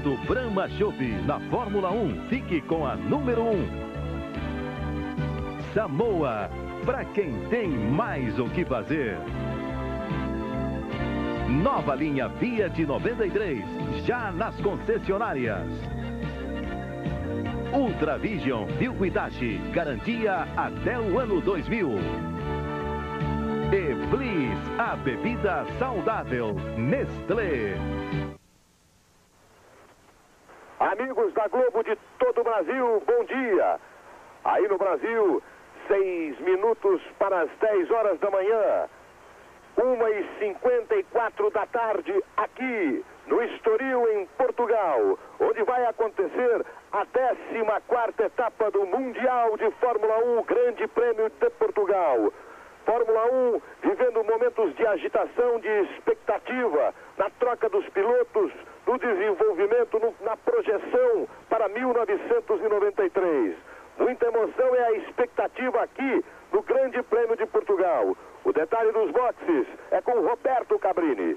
Oferecimento Brahma Chopp na Fórmula 1. Fique com a número 1. Samoa, para quem tem mais o que fazer. Nova linha Fiat 93, já nas concessionárias. Ultravision Vilquitachi, garantia até o ano 2000. E Bliss, a bebida saudável, Nestlé. Amigos da Globo de todo o Brasil, bom dia. Aí no Brasil, seis minutos para as 10 horas da manhã. Uma e cinquenta e quatro da tarde, aqui no Estoril, em Portugal, onde vai acontecer a 14 etapa do Mundial de Fórmula 1, Grande Prêmio de Portugal. Fórmula 1 vivendo momentos de agitação, de expectativa, na troca dos pilotos, no desenvolvimento, no, na projeção para 1993. Muita emoção é a expectativa aqui no Grande Prêmio de Portugal. O detalhe dos boxes é com Roberto Cabrini.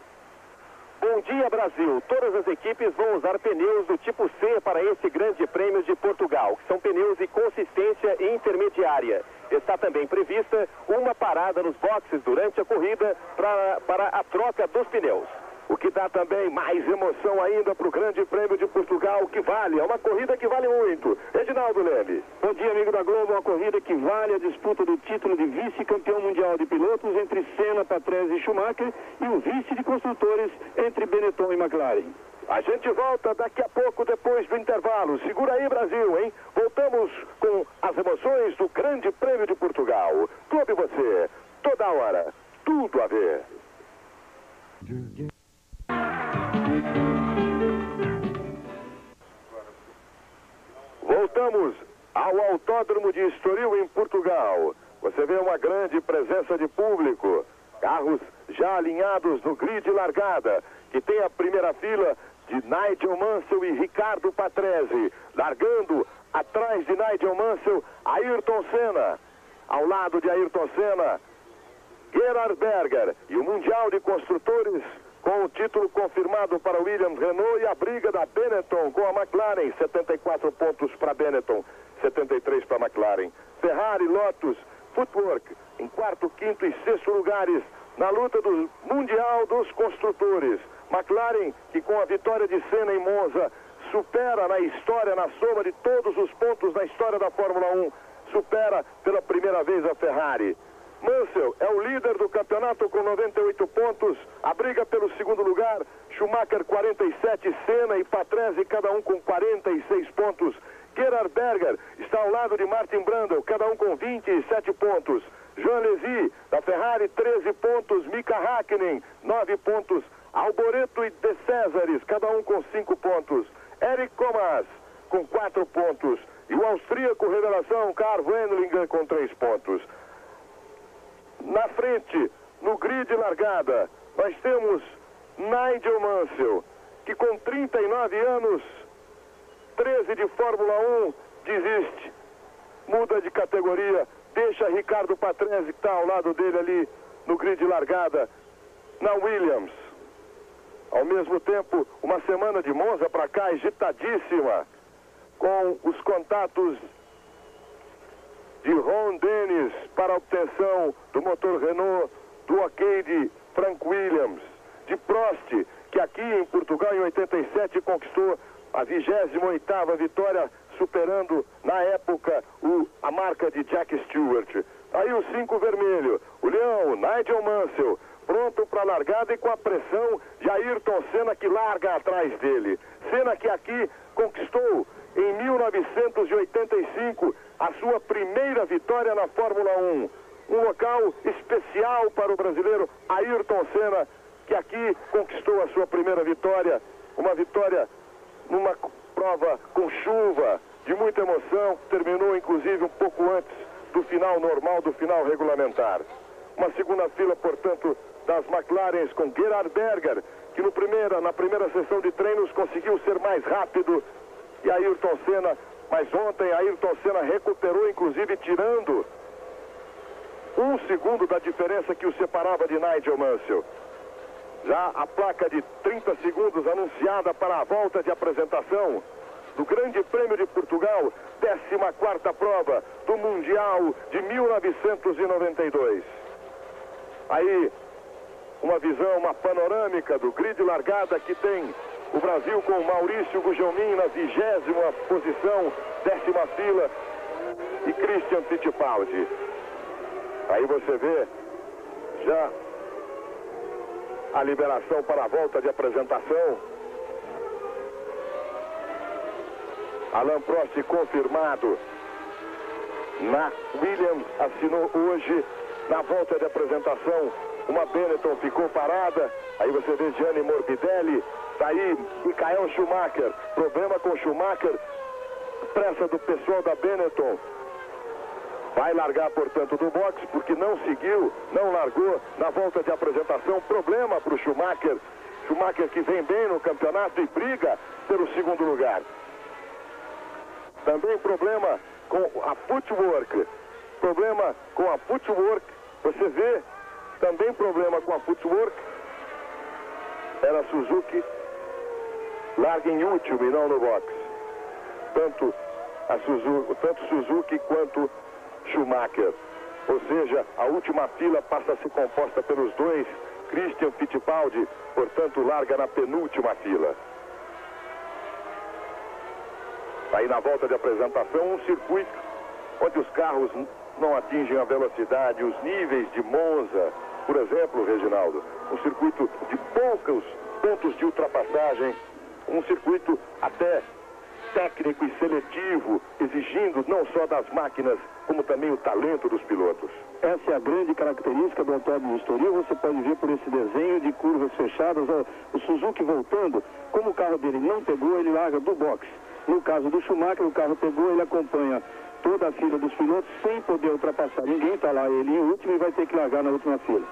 Bom dia, Brasil. Todas as equipes vão usar pneus do tipo C para esse Grande Prêmio de Portugal, que são pneus de consistência intermediária. Está também prevista uma parada nos boxes durante a corrida pra, para a troca dos pneus. O que dá também mais emoção ainda para o Grande Prêmio de Portugal, que vale, é uma corrida que vale muito. Reginaldo Leme. Bom dia, amigo da Globo. Uma corrida que vale a disputa do título de vice-campeão mundial de pilotos entre Senna, Patrese e Schumacher e o vice de construtores entre Benetton e McLaren. A gente volta daqui a pouco, depois do intervalo. Segura aí, Brasil, hein? Voltamos com as emoções do Grande Prêmio de Portugal. Clube você, toda hora, tudo a ver. Voltamos ao Autódromo de Estoril, em Portugal. Você vê uma grande presença de público. Carros já alinhados no grid largada, que tem a primeira fila de Nigel Mansell e Ricardo Patrese. Largando atrás de Nigel Mansell, Ayrton Senna. Ao lado de Ayrton Senna, Gerhard Berger. E o Mundial de Construtores com o título confirmado para Williams Renault e a briga da Benetton com a McLaren, 74 pontos para Benetton, 73 para McLaren. Ferrari, Lotus, Footwork em quarto, quinto e sexto lugares na luta do Mundial dos Construtores. McLaren, que com a vitória de Senna em Monza, supera na história, na soma de todos os pontos na história da Fórmula 1, supera pela primeira vez a Ferrari. Mansell é o líder do campeonato com 98 pontos. A briga pelo segundo lugar, Schumacher 47, Senna e Patrese, cada um com 46 pontos. Gerhard Berger está ao lado de Martin Brandel, cada um com 27 pontos. Jean Lévy, da Ferrari, 13 pontos. Mika Hakkinen, 9 pontos. Alboreto e De Césares, cada um com 5 pontos. Eric Comas, com 4 pontos. E o austríaco revelação, Carl Wendlinger, com 3 pontos. Na frente, no grid largada, nós temos Nigel Mansell, que com 39 anos, 13 de Fórmula 1, desiste, muda de categoria, deixa Ricardo Patrese, que está ao lado dele ali no grid largada, na Williams. Ao mesmo tempo, uma semana de Monza para cá, agitadíssima, com os contatos de Ron Dennis para a obtenção do motor Renault, do ok de Frank Williams, de Prost, que aqui em Portugal em 87 conquistou a 28ª vitória, superando na época o, a marca de Jack Stewart. Aí o 5 vermelho, o Leão, Nigel Mansell, pronto para a largada e com a pressão de Ayrton Senna que larga atrás dele. Senna que aqui conquistou em 1985 a sua primeira vitória na Fórmula 1. Um local especial para o brasileiro Ayrton Senna, que aqui conquistou a sua primeira vitória. Uma vitória numa prova com chuva, de muita emoção, que terminou inclusive um pouco antes do final normal, do final regulamentar. Uma segunda fila, portanto, das McLarens com Gerhard Berger, que no primeira, na primeira sessão de treinos conseguiu ser mais rápido. E Ayrton Senna mas ontem Ayrton Senna recuperou, inclusive tirando um segundo da diferença que o separava de Nigel Mansell. Já a placa de 30 segundos anunciada para a volta de apresentação do Grande Prêmio de Portugal, 14ª prova do Mundial de 1992. Aí, uma visão, uma panorâmica do grid largada que tem o Brasil com Maurício Gugelmin na vigésima posição, décima fila, e Christian Fittipaldi. Aí você vê já a liberação para a volta de apresentação. Alan Prost confirmado na Williams assinou hoje na volta de apresentação. Uma Benetton ficou parada. Aí você vê Gianni Morbidelli. Daí Michael Schumacher. Problema com Schumacher. Pressa do pessoal da Benetton. Vai largar, portanto, do box, porque não seguiu, não largou na volta de apresentação. Problema para o Schumacher. Schumacher que vem bem no campeonato e briga pelo segundo lugar. Também problema com a footwork. Problema com a footwork. Você vê também problema com a footwork. Era Suzuki. Larga em último e não no box. Tanto, a Suzuki, tanto Suzuki quanto Schumacher. Ou seja, a última fila passa a ser composta pelos dois. Christian Fittipaldi, portanto, larga na penúltima fila. Aí na volta de apresentação, um circuito onde os carros não atingem a velocidade, os níveis de Monza, por exemplo, Reginaldo. Um circuito de poucos pontos de ultrapassagem, um circuito até técnico e seletivo, exigindo não só das máquinas, como também o talento dos pilotos. Essa é a grande característica do de Estoril. Você pode ver por esse desenho de curvas fechadas. O Suzuki voltando, como o carro dele não pegou, ele larga do box. No caso do Schumacher, o carro pegou, ele acompanha toda a fila dos pilotos sem poder ultrapassar ninguém. Está lá ele em último e vai ter que largar na última fila.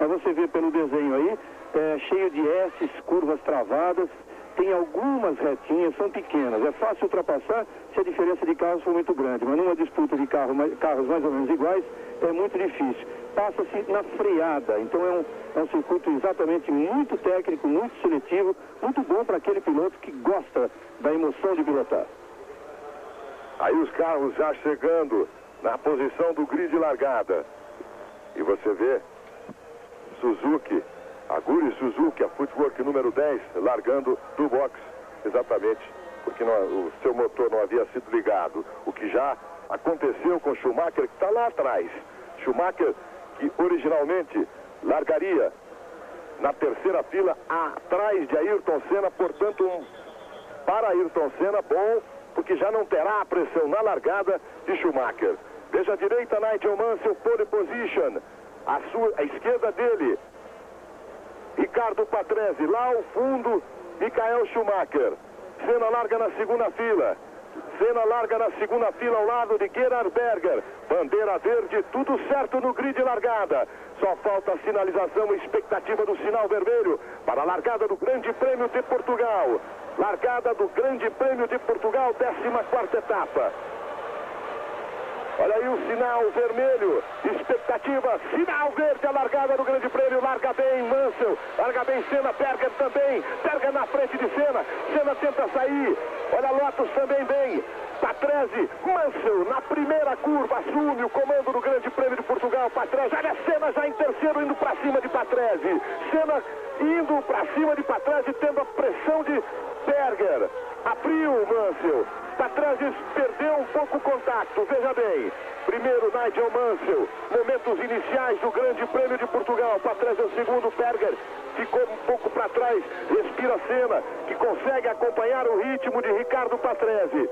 Mas você vê pelo desenho aí, é, cheio de S's, curvas travadas, tem algumas retinhas, são pequenas. É fácil ultrapassar se a diferença de carros for muito grande, mas numa disputa de carro, carros mais ou menos iguais, é muito difícil. Passa-se na freada, então é um, é um circuito exatamente muito técnico, muito seletivo, muito bom para aquele piloto que gosta da emoção de pilotar. Aí os carros já chegando na posição do grid largada. E você vê Suzuki Aguri Suzuki, a Footwork número 10, largando do box, exatamente porque não, o seu motor não havia sido ligado. O que já aconteceu com Schumacher, que está lá atrás. Schumacher, que originalmente largaria na terceira fila, atrás de Ayrton Senna, portanto, um para Ayrton Senna, bom, porque já não terá a pressão na largada de Schumacher. Veja a direita, Nigel Mansell, pole position. A, sua, a esquerda dele, Ricardo Patrese. Lá ao fundo, Michael Schumacher. Senna larga na segunda fila. Senna larga na segunda fila ao lado de Gerhard Berger. Bandeira verde, tudo certo no grid largada. Só falta a sinalização e expectativa do sinal vermelho para a largada do Grande Prêmio de Portugal. Largada do Grande Prêmio de Portugal, 14 etapa. Olha aí o sinal vermelho, expectativa, sinal verde, a largada do Grande Prêmio, larga bem Mansell, larga bem Senna, Berger também, Berger na frente de Senna, Senna tenta sair, olha Lotus também bem, Patrese, Mansell na primeira curva, assume o comando do Grande Prêmio de Portugal, Patrese, olha Senna já em terceiro indo para cima de Patrese, Senna indo para cima de Patrese, tendo a pressão de Berger, abriu Mansell, Patrese perdeu um pouco o contato, veja bem. Primeiro, Nigel Mansell, momentos iniciais do Grande Prêmio de Portugal. Patrese é segundo, Berger ficou um pouco para trás. Respira Cena, que consegue acompanhar o ritmo de Ricardo Patrese.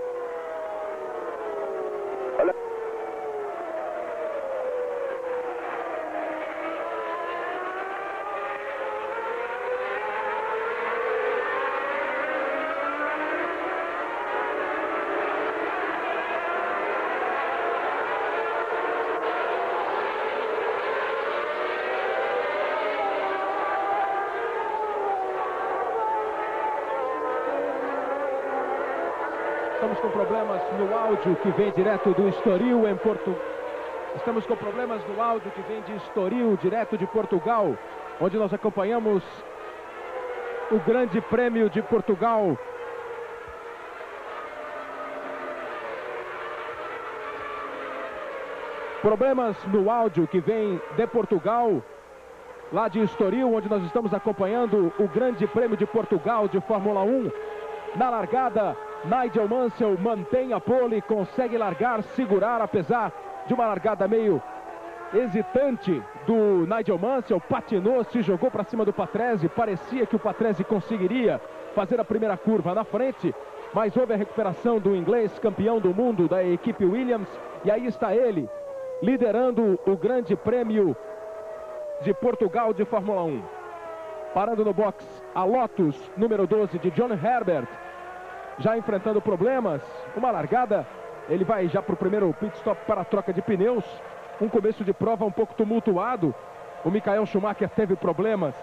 Com problemas no áudio que vem direto do Estoril em Porto. Estamos com problemas no áudio que vem de Estoril, direto de Portugal, onde nós acompanhamos o Grande Prêmio de Portugal. Problemas no áudio que vem de Portugal, lá de Estoril, onde nós estamos acompanhando o Grande Prêmio de Portugal de Fórmula 1. Na largada, Nigel Mansell mantém a pole, consegue largar, segurar, apesar de uma largada meio hesitante do Nigel Mansell, patinou, se jogou para cima do Patrese, parecia que o Patrese conseguiria fazer a primeira curva na frente, mas houve a recuperação do inglês campeão do mundo da equipe Williams, e aí está ele, liderando o grande prêmio de Portugal de Fórmula 1. Parando no box, a Lotus, número 12 de John Herbert, já enfrentando problemas, uma largada, ele vai já para o primeiro pit stop para a troca de pneus, um começo de prova um pouco tumultuado. O Michael Schumacher teve problemas.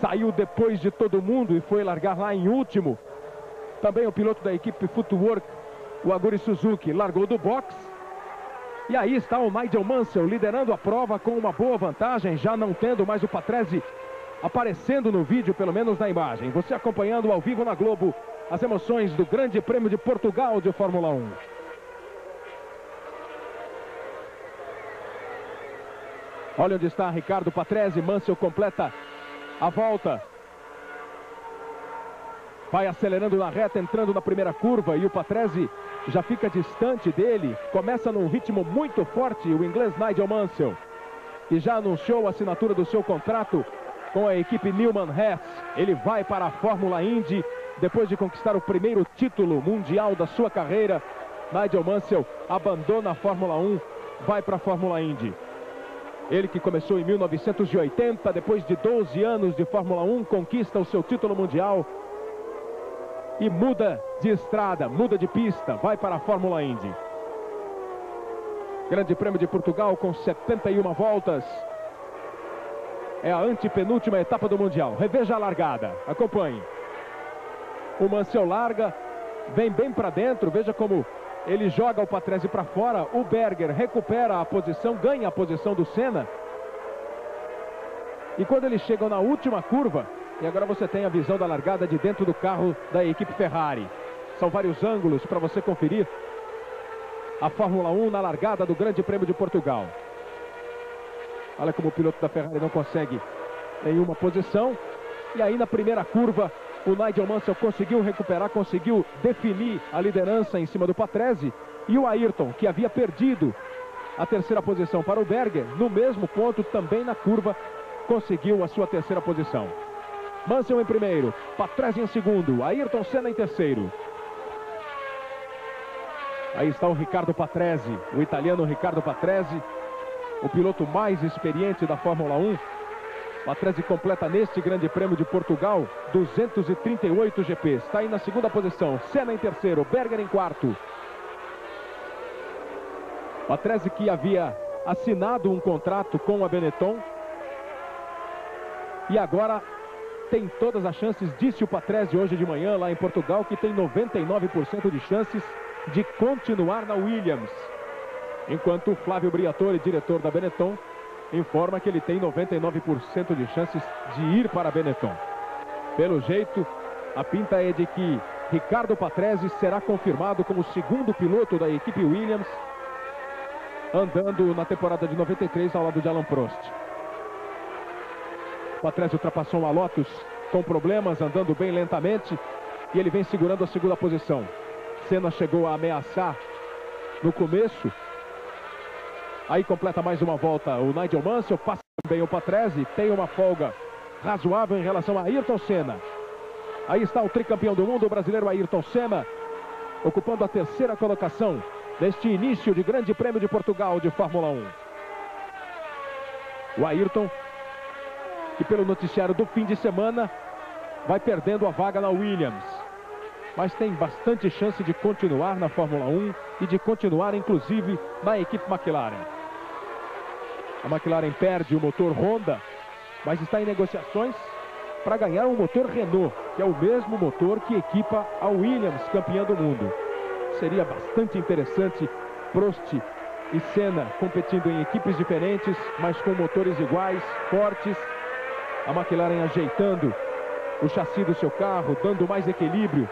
Saiu depois de todo mundo e foi largar lá em último. Também o piloto da equipe Footwork, o Aguri Suzuki, largou do box. E aí está o Nigel Mansell liderando a prova com uma boa vantagem, já não tendo mais o Patrese aparecendo no vídeo, pelo menos na imagem. Você acompanhando ao vivo na Globo as emoções do Grande Prêmio de Portugal de Fórmula 1. Olha onde está Ricardo Patrese. Mansell completa a volta. Vai acelerando na reta, entrando na primeira curva. E o Patrese já fica distante dele. Começa num ritmo muito forte o inglês Nigel Mansell. Que já anunciou a assinatura do seu contrato com a equipe Newman Hess. Ele vai para a Fórmula Indy. Depois de conquistar o primeiro título mundial da sua carreira. Nigel Mansell abandona a Fórmula 1. Vai para a Fórmula Indy. Ele que começou em 1980, depois de 12 anos de Fórmula 1, conquista o seu título mundial e muda de estrada, muda de pista, vai para a Fórmula Indy. Grande Prêmio de Portugal com 71 voltas. É a antepenúltima etapa do Mundial. Reveja a largada, acompanhe. O Mansell larga, vem bem para dentro, veja como ele joga o Patrese para fora. O Berger recupera a posição, ganha a posição do Senna. E quando eles chegam na última curva, e agora você tem a visão da largada de dentro do carro da equipe Ferrari. São vários ângulos para você conferir a Fórmula 1 na largada do Grande Prêmio de Portugal. Olha como o piloto da Ferrari não consegue nenhuma posição. E aí na primeira curva, o Nigel Mansell conseguiu recuperar, conseguiu definir a liderança em cima do Patrese. E o Ayrton, que havia perdido a terceira posição para o Berger, no mesmo ponto, também na curva, conseguiu a sua terceira posição. Mansell em primeiro, Patrese em segundo, Ayrton Senna em terceiro. Aí está o Ricardo Patrese, o italiano Ricardo Patrese, o piloto mais experiente da Fórmula 1. Patrese completa neste grande prêmio de Portugal 238 GPs. Está aí na segunda posição. Senna em terceiro, Berger em quarto. Patrese que havia assinado um contrato com a Benetton. E agora tem todas as chances, disse o Patrese hoje de manhã lá em Portugal, que tem 99% de chances de continuar na Williams. Enquanto o Flávio Briatore, diretor da Benetton, informa que ele tem 99% de chances de ir para Benetton. Pelo jeito, a pinta é de que Ricardo Patrese será confirmado como segundo piloto da equipe Williams, andando na temporada de 93 ao lado de Alan Prost. Patrese ultrapassou uma Lotus com problemas, andando bem lentamente, e ele vem segurando a segunda posição. Senna chegou a ameaçar no começo, Aí completa mais uma volta o Nigel Mansell, passa bem o Patrese, tem uma folga razoável em relação a Ayrton Senna. Aí está o tricampeão do mundo, o brasileiro Ayrton Senna, ocupando a terceira colocação neste início de Grande Prêmio de Portugal de Fórmula 1. O Ayrton, que pelo noticiário do fim de semana, vai perdendo a vaga na Williams. Mas tem bastante chance de continuar na Fórmula 1 e de continuar, inclusive, na equipe McLaren. A McLaren perde o motor Honda, mas está em negociações para ganhar um motor Renault, que é o mesmo motor que equipa a Williams, campeã do mundo. Seria bastante interessante Prost e Senna competindo em equipes diferentes, mas com motores iguais, fortes. A McLaren ajeitando o chassi do seu carro, dando mais equilíbrio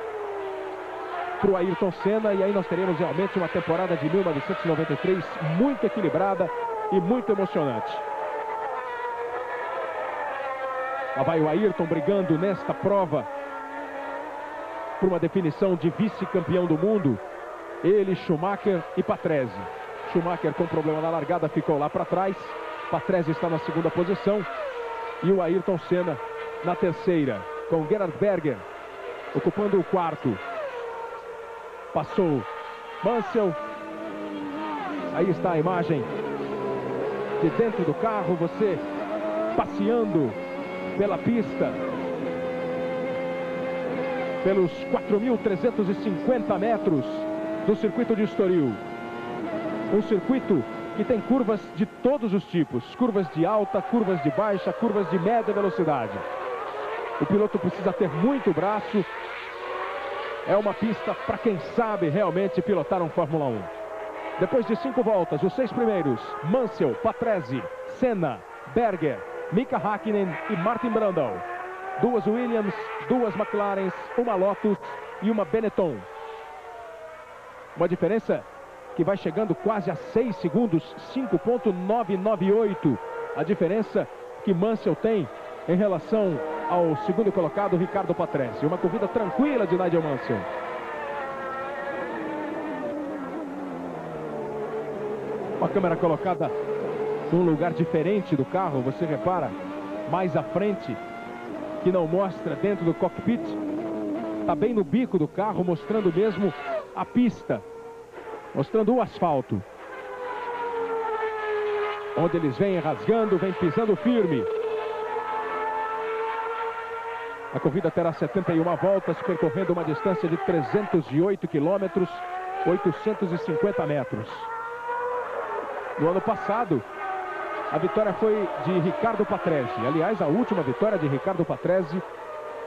para o Ayrton Senna. E aí nós teremos realmente uma temporada de 1993 muito equilibrada e muito emocionante. Lá vai o Ayrton brigando nesta prova por uma definição de vice-campeão do mundo. Ele, Schumacher e Patrese. Schumacher com problema na largada ficou lá para trás. Patrese está na segunda posição. E o Ayrton Senna na terceira, com Gerhard Berger ocupando o quarto. Passou Mansell. Aí está a imagem de dentro do carro, você passeando pela pista, pelos 4.350 metros do circuito de Estoril. Um circuito que tem curvas de todos os tipos, curvas de alta, curvas de baixa, curvas de média velocidade. O piloto precisa ter muito braço. É uma pista para quem sabe realmente pilotar um Fórmula 1. Depois de cinco voltas, os seis primeiros, Mansell, Patrese, Senna, Berger, Mika Hakkinen e Martin Brundle. Duas Williams, duas McLarens, uma Lotus e uma Benetton. Uma diferença que vai chegando quase a 6 segundos, 5.998. A diferença que Mansell tem em relação ao segundo colocado, Ricardo Patrese. Uma corrida tranquila de Nigel Mansell. Uma câmera colocada num lugar diferente do carro, você repara, mais à frente, que não mostra dentro do cockpit. Está bem no bico do carro, mostrando mesmo a pista, mostrando o asfalto. Onde eles vêm rasgando, vêm pisando firme. A corrida terá 71 voltas, percorrendo uma distância de 308 quilômetros, 850 metros. No ano passado, a vitória foi de Ricardo Patrese. Aliás, a última vitória de Ricardo Patrese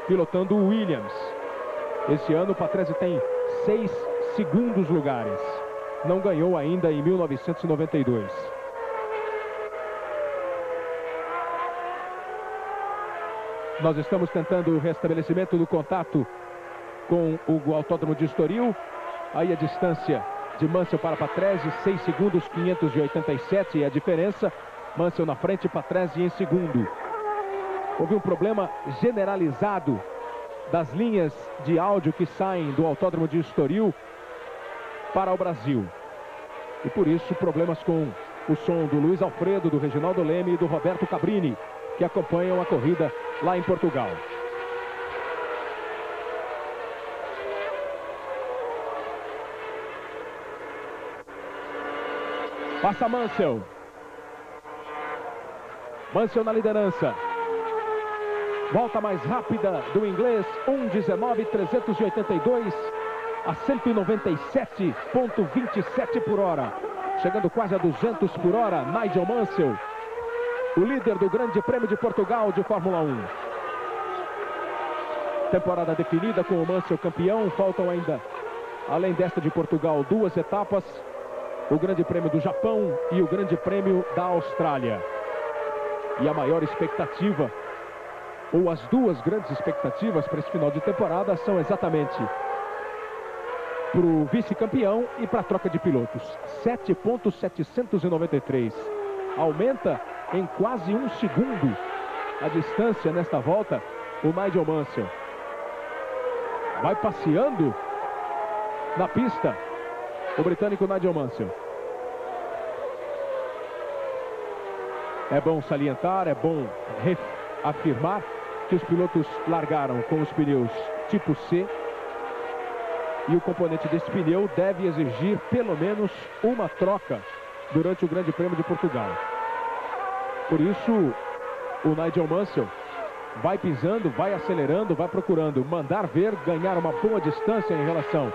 pilotando o Williams. Esse ano, Patrese tem seis segundos lugares. Não ganhou ainda em 1992. Nós estamos tentando o restabelecimento do contato com o Autódromo de Estoril. Aí a distância de Mansell para Patrese, 6 segundos 587 é a diferença. Mansell na frente, Patrese em segundo. Houve um problema generalizado das linhas de áudio que saem do Autódromo de Estoril para o Brasil. E por isso problemas com o som do Luiz Alfredo, do Reginaldo Leme e do Roberto Cabrini, que acompanham a corrida lá em Portugal. Passa Mansell. Mansell na liderança. Volta mais rápida do inglês, 1,19,382 a 197,27 por hora. Chegando quase a 200 por hora, Nigel Mansell o líder do Grande Prêmio de Portugal de Fórmula 1. Temporada definida com o Mansell campeão, faltam ainda, além desta de Portugal, duas etapas, o Grande Prêmio do Japão e o Grande Prêmio da Austrália. E a maior expectativa, ou as duas grandes expectativas para esse final de temporada são exatamente para o vice-campeão e para a troca de pilotos. 7.793. Aumenta em quase um segundo a distância nesta volta, o Nigel Mansell. Vai passeando na pista o britânico Nigel Mansell. É bom salientar, é bom afirmar que os pilotos largaram com os pneus tipo C e o componente desse pneu deve exigir pelo menos uma troca durante o Grande Prêmio de Portugal. Por isso, o Nigel Mansell vai pisando, vai acelerando, vai procurando mandar ver, ganhar uma boa distância em relação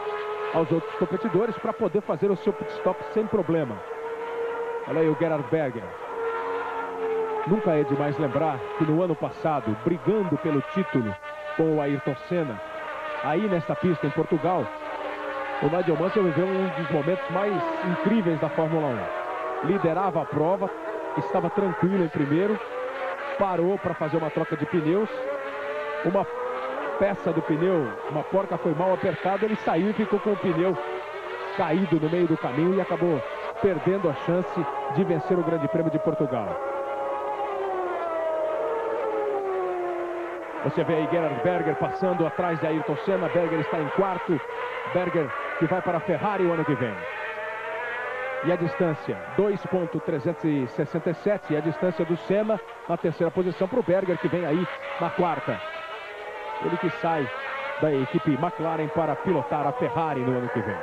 aos outros competidores para poder fazer o seu pit stop sem problema. Olha aí o Gerhard Berger. Nunca é demais lembrar que no ano passado, brigando pelo título com o Ayrton Senna, aí nesta pista em Portugal, o Nigel Mansell viveu um dos momentos mais incríveis da Fórmula 1. Liderava a prova, estava tranquilo em primeiro, parou para fazer uma troca de pneus, uma peça do pneu, uma porca foi mal apertada, ele saiu e ficou com o pneu caído no meio do caminho e acabou perdendo a chance de vencer o Grande Prêmio de Portugal. Você vê aí Gerhard Berger passando atrás de Ayrton Senna. Berger está em quarto. Berger que vai para a Ferrari o ano que vem. E a distância, 2.367. E a distância do Senna na terceira posição para o Berger, que vem aí na quarta. Ele que sai da equipe McLaren para pilotar a Ferrari no ano que vem.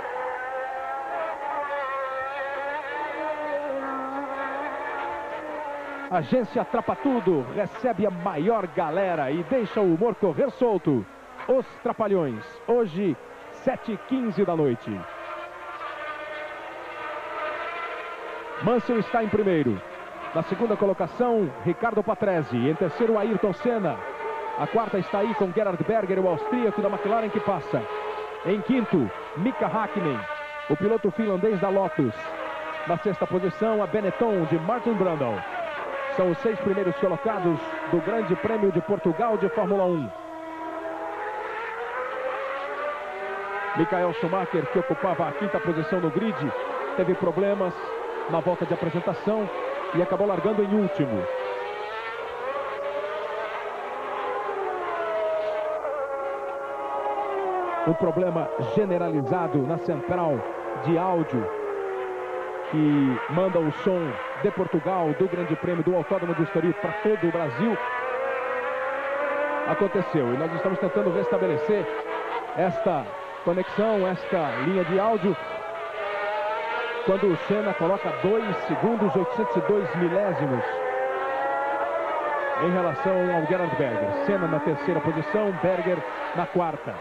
Agência Trapa Tudo recebe a maior galera e deixa o humor correr solto. Os Trapalhões, hoje, 7h15 da noite. Mansell está em primeiro. Na segunda colocação, Ricardo Patrese. Em terceiro, Ayrton Senna. A quarta está aí com Gerhard Berger, o austríaco da McLaren que passa. Em quinto, Mika Hakkinen, o piloto finlandês da Lotus. Na sexta posição, a Benetton de Martin Brundle. São os seis primeiros colocados do Grande Prêmio de Portugal de Fórmula 1. Michael Schumacher, que ocupava a quinta posição no grid, teve problemas na volta de apresentação e acabou largando em último. Um problema generalizado na central de áudio que manda o som de Portugal do Grande Prêmio do Autódromo de Estoril para todo o Brasil. Aconteceu e nós estamos tentando restabelecer esta conexão, esta linha de áudio. Quando o Senna coloca 2 segundos 802 milésimos em relação ao Gerhard Berger. Senna na terceira posição, Berger na quarta.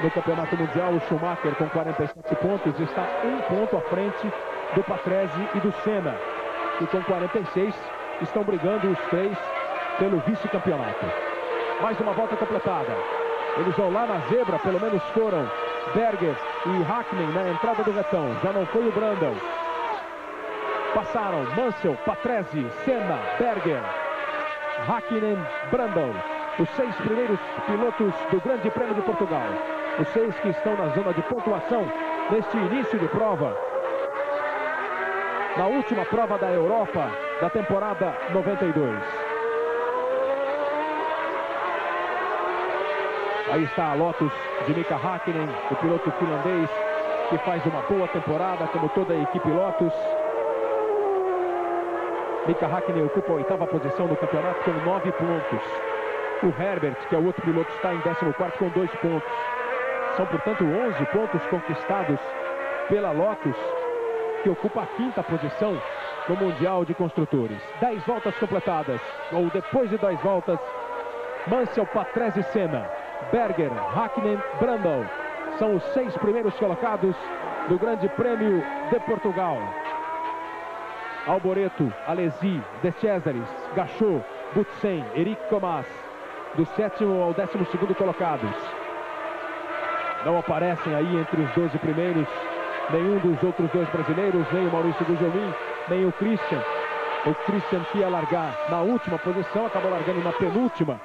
No Campeonato Mundial, o Schumacher com 47 pontos está um ponto à frente do Patrese e do Senna. E com 46 estão brigando os três pelo vice-campeonato. Mais uma volta completada. Eles vão lá na zebra, pelo menos foram Berger e Hackney na entrada do retão. Já não foi o Brandon. Passaram Mansell, Patrese, Senna, Berger, Hackney, Brandon. Os seis primeiros pilotos do Grande Prêmio de Portugal. Os seis que estão na zona de pontuação neste início de prova. Na última prova da Europa da temporada 92. Aí está a Lotus de Mika Hakkinen, o piloto finlandês, que faz uma boa temporada, como toda a equipe Lotus. Mika Hakkinen ocupa a oitava posição no campeonato com nove pontos. O Herbert, que é o outro piloto, está em 14 com dois pontos. São, portanto, 11 pontos conquistados pela Lotus, que ocupa a quinta posição no Mundial de Construtores. 10 voltas completadas, ou depois de 10 voltas, Mansell, Patrese e Senna, Berger, Hakkinen, Brandon. São os seis primeiros colocados do Grande Prêmio de Portugal. Alboreto, Alesi, De Cesaris, Gachot, Butsen, Eric Comas, do sétimo ao décimo segundo colocados. Não aparecem aí entre os 12 primeiros nenhum dos outros dois brasileiros, nem o Maurício Gugelmin, nem o Christian. O Christian que ia largar na última posição, acabou largando na penúltima.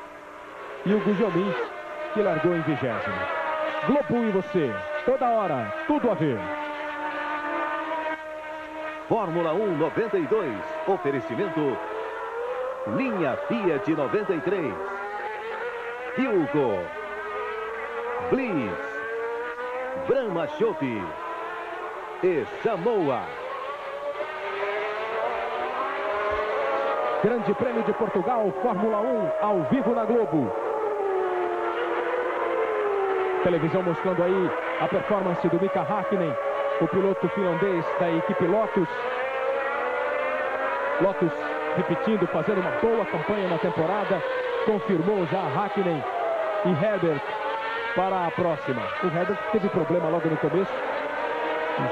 E o Gugelmin que largou em vigésimo. Globo e você, toda hora, tudo a ver. Fórmula 1 92, oferecimento Linha Fiat 93, Hilco, Bliss, Brahma Chopp e Samoa. Grande Prêmio de Portugal, Fórmula 1, ao vivo na Globo. Televisão mostrando aí a performance do Mika Hakkinen, o piloto finlandês da equipe Lotus. Lotus repetindo, fazendo uma boa campanha na temporada. Confirmou já Hakkinen e Herbert para a próxima. O Herbert teve problema logo no começo.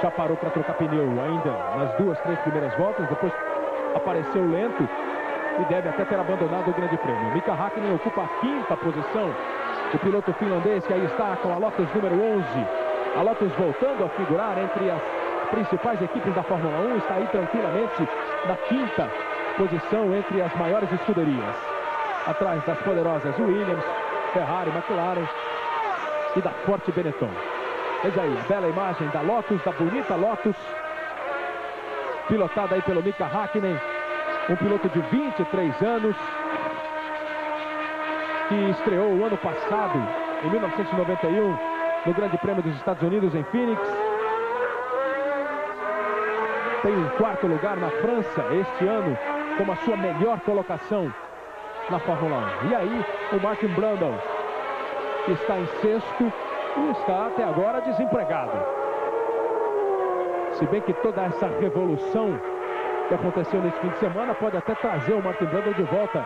Já parou para trocar pneu ainda nas duas, três primeiras voltas. Depois apareceu lento e deve até ter abandonado o grande prêmio. Mika Hakkinen ocupa a quinta posição. O piloto finlandês que aí está com a Lotus número 11. A Lotus voltando a figurar entre as principais equipes da Fórmula 1. Está aí tranquilamente na quinta posição entre as maiores escuderias. Atrás das poderosas Williams, Ferrari, McLaren e da Forte Benetton. Veja aí, bela imagem da Lotus, da bonita Lotus, pilotada aí pelo Mika Hakkinen, um piloto de 23 anos, que estreou o ano passado, em 1991, no Grande Prêmio dos Estados Unidos em Phoenix. Tem um quarto lugar na França este ano, como a sua melhor colocação na Fórmula 1. E aí, o Martin Brundle, está em sexto e está até agora desempregado. Se bem que toda essa revolução que aconteceu nesse fim de semana pode até trazer o Martin Brundle de volta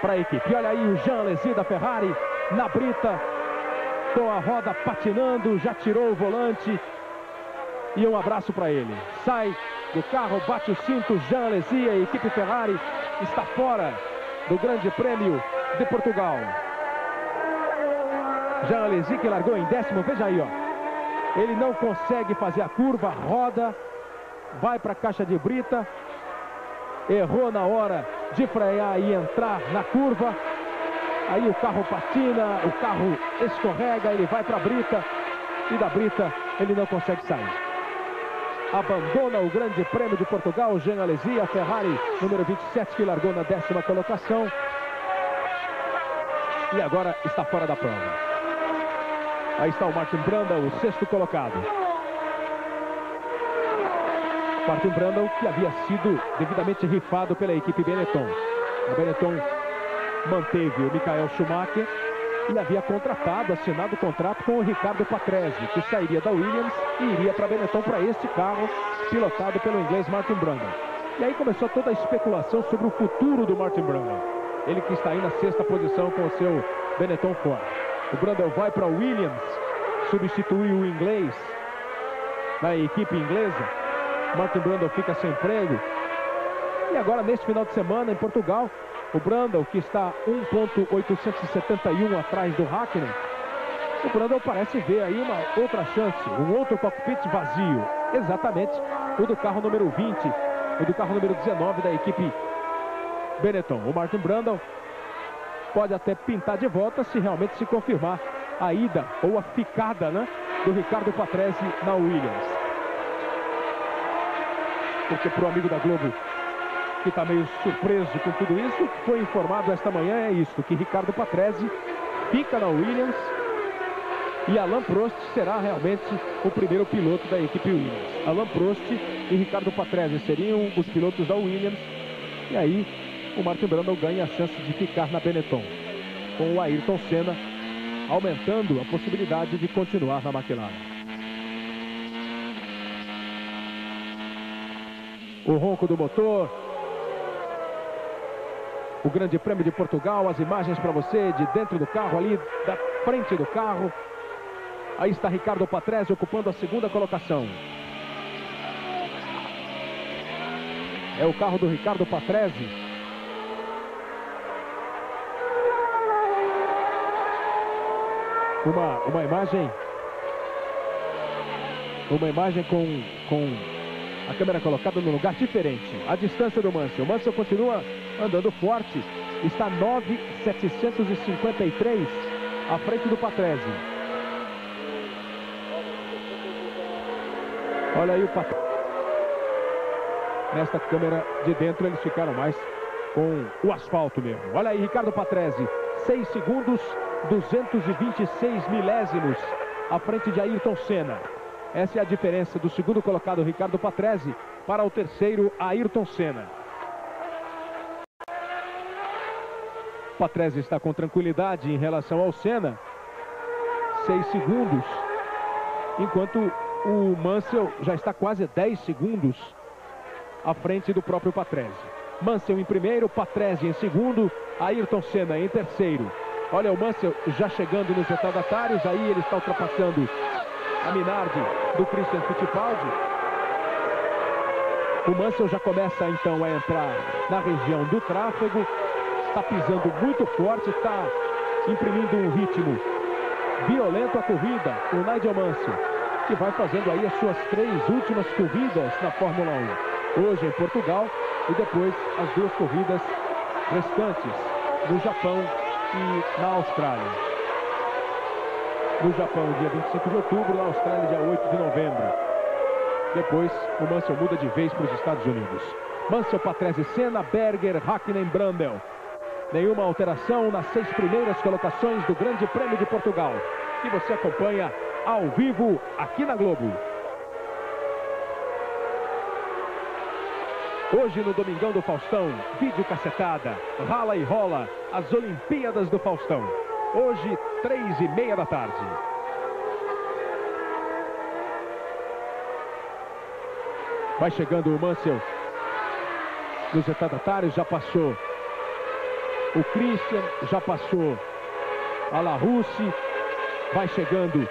para a equipe. E olha aí o Jean Alesi da Ferrari na brita, com a roda patinando, já tirou o volante. E um abraço para ele. Sai do carro, bate o cinto, Jean Alesi, a equipe Ferrari está fora do Grande Prêmio de Portugal. Jean Alesi que largou em décimo, veja aí, ó. Ele não consegue fazer a curva, roda, vai para a caixa de brita, errou na hora de frear e entrar na curva. Aí o carro patina, o carro escorrega, ele vai para a brita e da brita ele não consegue sair. Abandona o Grande Prêmio de Portugal, Jean Alesi, a Ferrari número 27 que largou na décima colocação. E agora está fora da prova. Aí está o Martin Brandão, o sexto colocado. Martin Brandão que havia sido devidamente rifado pela equipe Benetton. A Benetton manteve o Michael Schumacher e havia contratado, assinado o contrato com o Ricardo Patrese, que sairia da Williams e iria para Benetton para este carro, pilotado pelo inglês Martin Brundle. E aí começou toda a especulação sobre o futuro do Martin Brundle. Ele que está aí na sexta posição com o seu Benetton Ford. O Brundle vai para Williams, substitui o inglês na equipe inglesa. Martin Brundle fica sem emprego. E agora, neste final de semana, em Portugal, o Brundle, que está 1.871 atrás do Hackney, o Brundle parece ver aí uma outra chance, um outro cockpit vazio. Exatamente o do carro número 20, o do carro número 19 da equipe Benetton. O Martin Brundle pode até pintar de volta se realmente se confirmar a ida ou a ficada né, do Ricardo Patrese na Williams. Porque para o amigo da Globo que está meio surpreso com tudo isso, foi informado esta manhã é isso, que Ricardo Patrese fica na Williams e Alain Prost será realmente o primeiro piloto da equipe Williams. Alain Prost e Ricardo Patrese seriam os pilotos da Williams e aí o Martin Brundle ganha a chance de ficar na Benetton, com o Ayrton Senna aumentando a possibilidade de continuar na McLaren. O ronco do motor. O Grande Prêmio de Portugal, as imagens para você de dentro do carro, ali da frente do carro. Aí está Ricardo Patrese ocupando a segunda colocação. É o carro do Ricardo Patrese. Uma, uma imagem uma imagem com, com a câmera colocada no lugar diferente. A distância do Mansell. O Mansell continua andando forte. Está 9,753 à frente do Patrese. Olha aí o Patrese. Nesta câmera de dentro eles ficaram mais com o asfalto mesmo. Olha aí, Ricardo Patrese. 6 segundos 226 milésimos à frente de Ayrton Senna. Essa é a diferença do segundo colocado Ricardo Patrese para o terceiro Ayrton Senna. Patrese está com tranquilidade em relação ao Senna. Seis segundos. Enquanto o Mansell já está quase 10 segundos à frente do próprio Patrese. Mansell em primeiro, Patrese em segundo, Ayrton Senna em terceiro. Olha o Mansell já chegando nos retardatários. Aí ele está ultrapassando a Minardi do Christian Fittipaldi. O Mansell já começa então a entrar na região do tráfego. Está pisando muito forte, está imprimindo um ritmo violento à corrida. O Nigel Mansell, que vai fazendo aí as suas três últimas corridas na Fórmula 1. Hoje em Portugal e depois as duas corridas restantes no Japão e na Austrália. no Japão, dia 25 de outubro, na Austrália, dia 8 de novembro. Depois, o Mansell muda de vez para os Estados Unidos. Mansell, Patrese, Senna, Berger, Hakkinen, Brandel. Nenhuma alteração nas seis primeiras colocações do Grande Prêmio de Portugal, que você acompanha ao vivo aqui na Globo. Hoje no Domingão do Faustão, vídeo cacetada, rala e rola, as Olimpíadas do Faustão. Hoje, três e meia da tarde. Vai chegando o Mansell nos retardatários, já passou o Christian, já passou a La Russi, vai chegando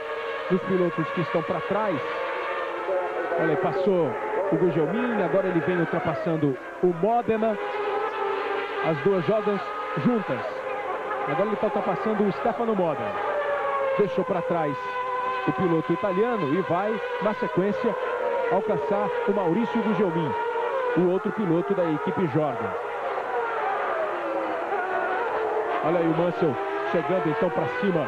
os pilotos que estão para trás. Olha, passou o Gugelmin, agora ele vem ultrapassando o Modena. As duas Jordans juntas. Agora ele está ultrapassando o Stefano Modena. Deixou para trás o piloto italiano e vai, na sequência, alcançar o Maurício Gugelmin, o outro piloto da equipe Jordan. Olha aí o Mansell chegando então para cima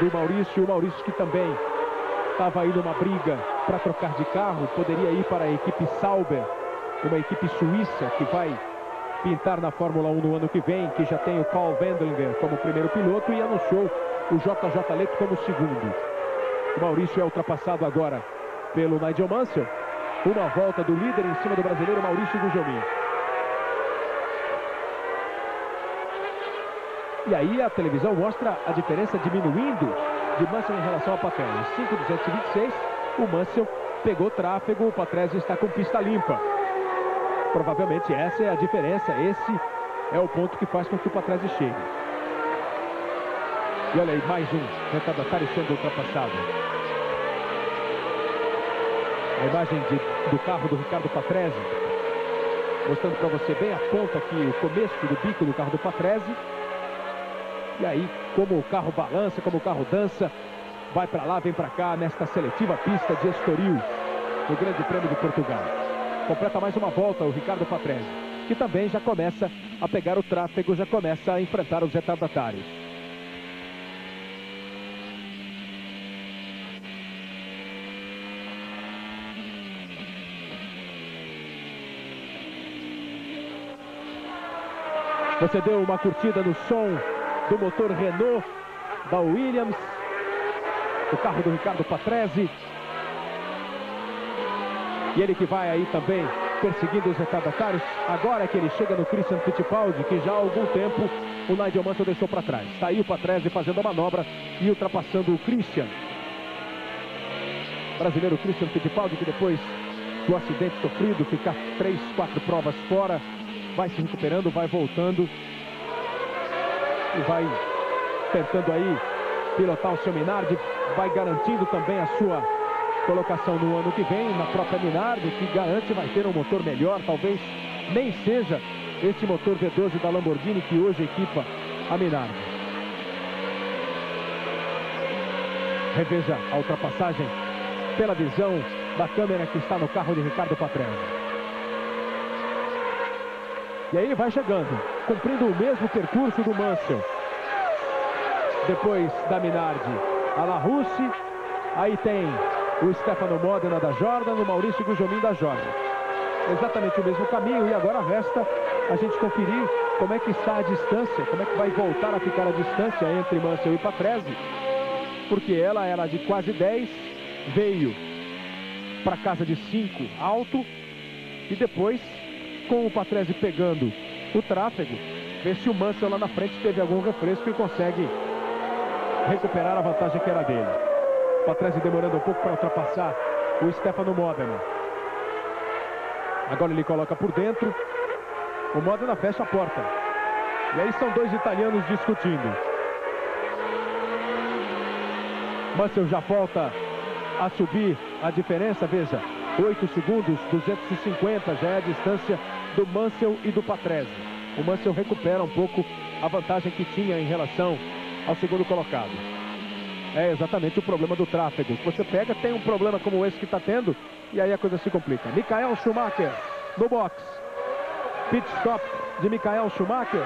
do Maurício. O Maurício que também estava aí numa briga para trocar de carro. Poderia ir para a equipe Sauber, uma equipe suíça que vai pintar na Fórmula 1 no ano que vem, que já tem o Paul Wendlinger como primeiro piloto e anunciou o JJ Leto como segundo. O Maurício é ultrapassado agora pelo Nigel Mansell. Uma volta do líder em cima do brasileiro Maurício Gugelmin. E aí a televisão mostra a diferença diminuindo de Mansell em relação a Patrese. 5,226, o Mansell pegou tráfego, o Patrese está com pista limpa. Provavelmente essa é a diferença, esse é o ponto que faz com que o Patrese chegue. E olha aí, mais um retardatário sendo ultrapassado. A imagem de, do carro do Ricardo Patrese, mostrando para você bem a ponta aqui, o começo do bico do carro do Patrese. E aí, como o carro balança, como o carro dança, vai para lá, vem para cá, nesta seletiva pista de Estoril, no Grande Prêmio de Portugal. Completa mais uma volta o Ricardo Patrese, que também já começa a pegar o tráfego, já começa a enfrentar os retardatários. Você deu uma curtida no som do motor Renault da Williams. O carro do Ricardo Patrese. E ele que vai aí também perseguindo os retardatários. Agora que ele chega no Christian Fittipaldi, que já há algum tempo o Nigel Mansell deixou para trás. Está aí o Patrese fazendo a manobra e ultrapassando o Christian. Brasileiro Christian Fittipaldi, que depois do acidente sofrido, ficar três, quatro provas fora, vai se recuperando, vai voltando e vai tentando aí pilotar o seu Minardi, vai garantindo também a sua colocação no ano que vem na própria Minardi, que garante vai ter um motor melhor, talvez nem seja este motor V12 da Lamborghini que hoje equipa a Minardi. Reveja a ultrapassagem pela visão da câmera que está no carro de Ricardo Patrese. E aí vai chegando, cumprindo o mesmo percurso do Mansell. Depois da Minardi, a La Russi. Aí tem o Stefano Modena da Jordan, o Maurício Gujomin da Jordan. Exatamente o mesmo caminho e agora resta a gente conferir como é que está a distância, como é que vai voltar a ficar a distância entre Mansell e Patrese. Porque ela era de quase 10, veio para casa de 5 alto e depois com o Patrese pegando o tráfego, ver se o Mansell lá na frente teve algum refresco e consegue recuperar a vantagem que era dele. Patrese demorando um pouco para ultrapassar o Stefano Modena. Agora ele coloca por dentro. O Modena fecha a porta. E aí são dois italianos discutindo. Mansell já volta a subir a diferença, veja. 8 segundos, 250 já é a distância do Mansell e do Patrese. O Mansell recupera um pouco a vantagem que tinha em relação ao segundo colocado. É exatamente o problema do tráfego. Você pega, tem um problema como esse que está tendo, e aí a coisa se complica. Michael Schumacher no box. Pit stop de Michael Schumacher.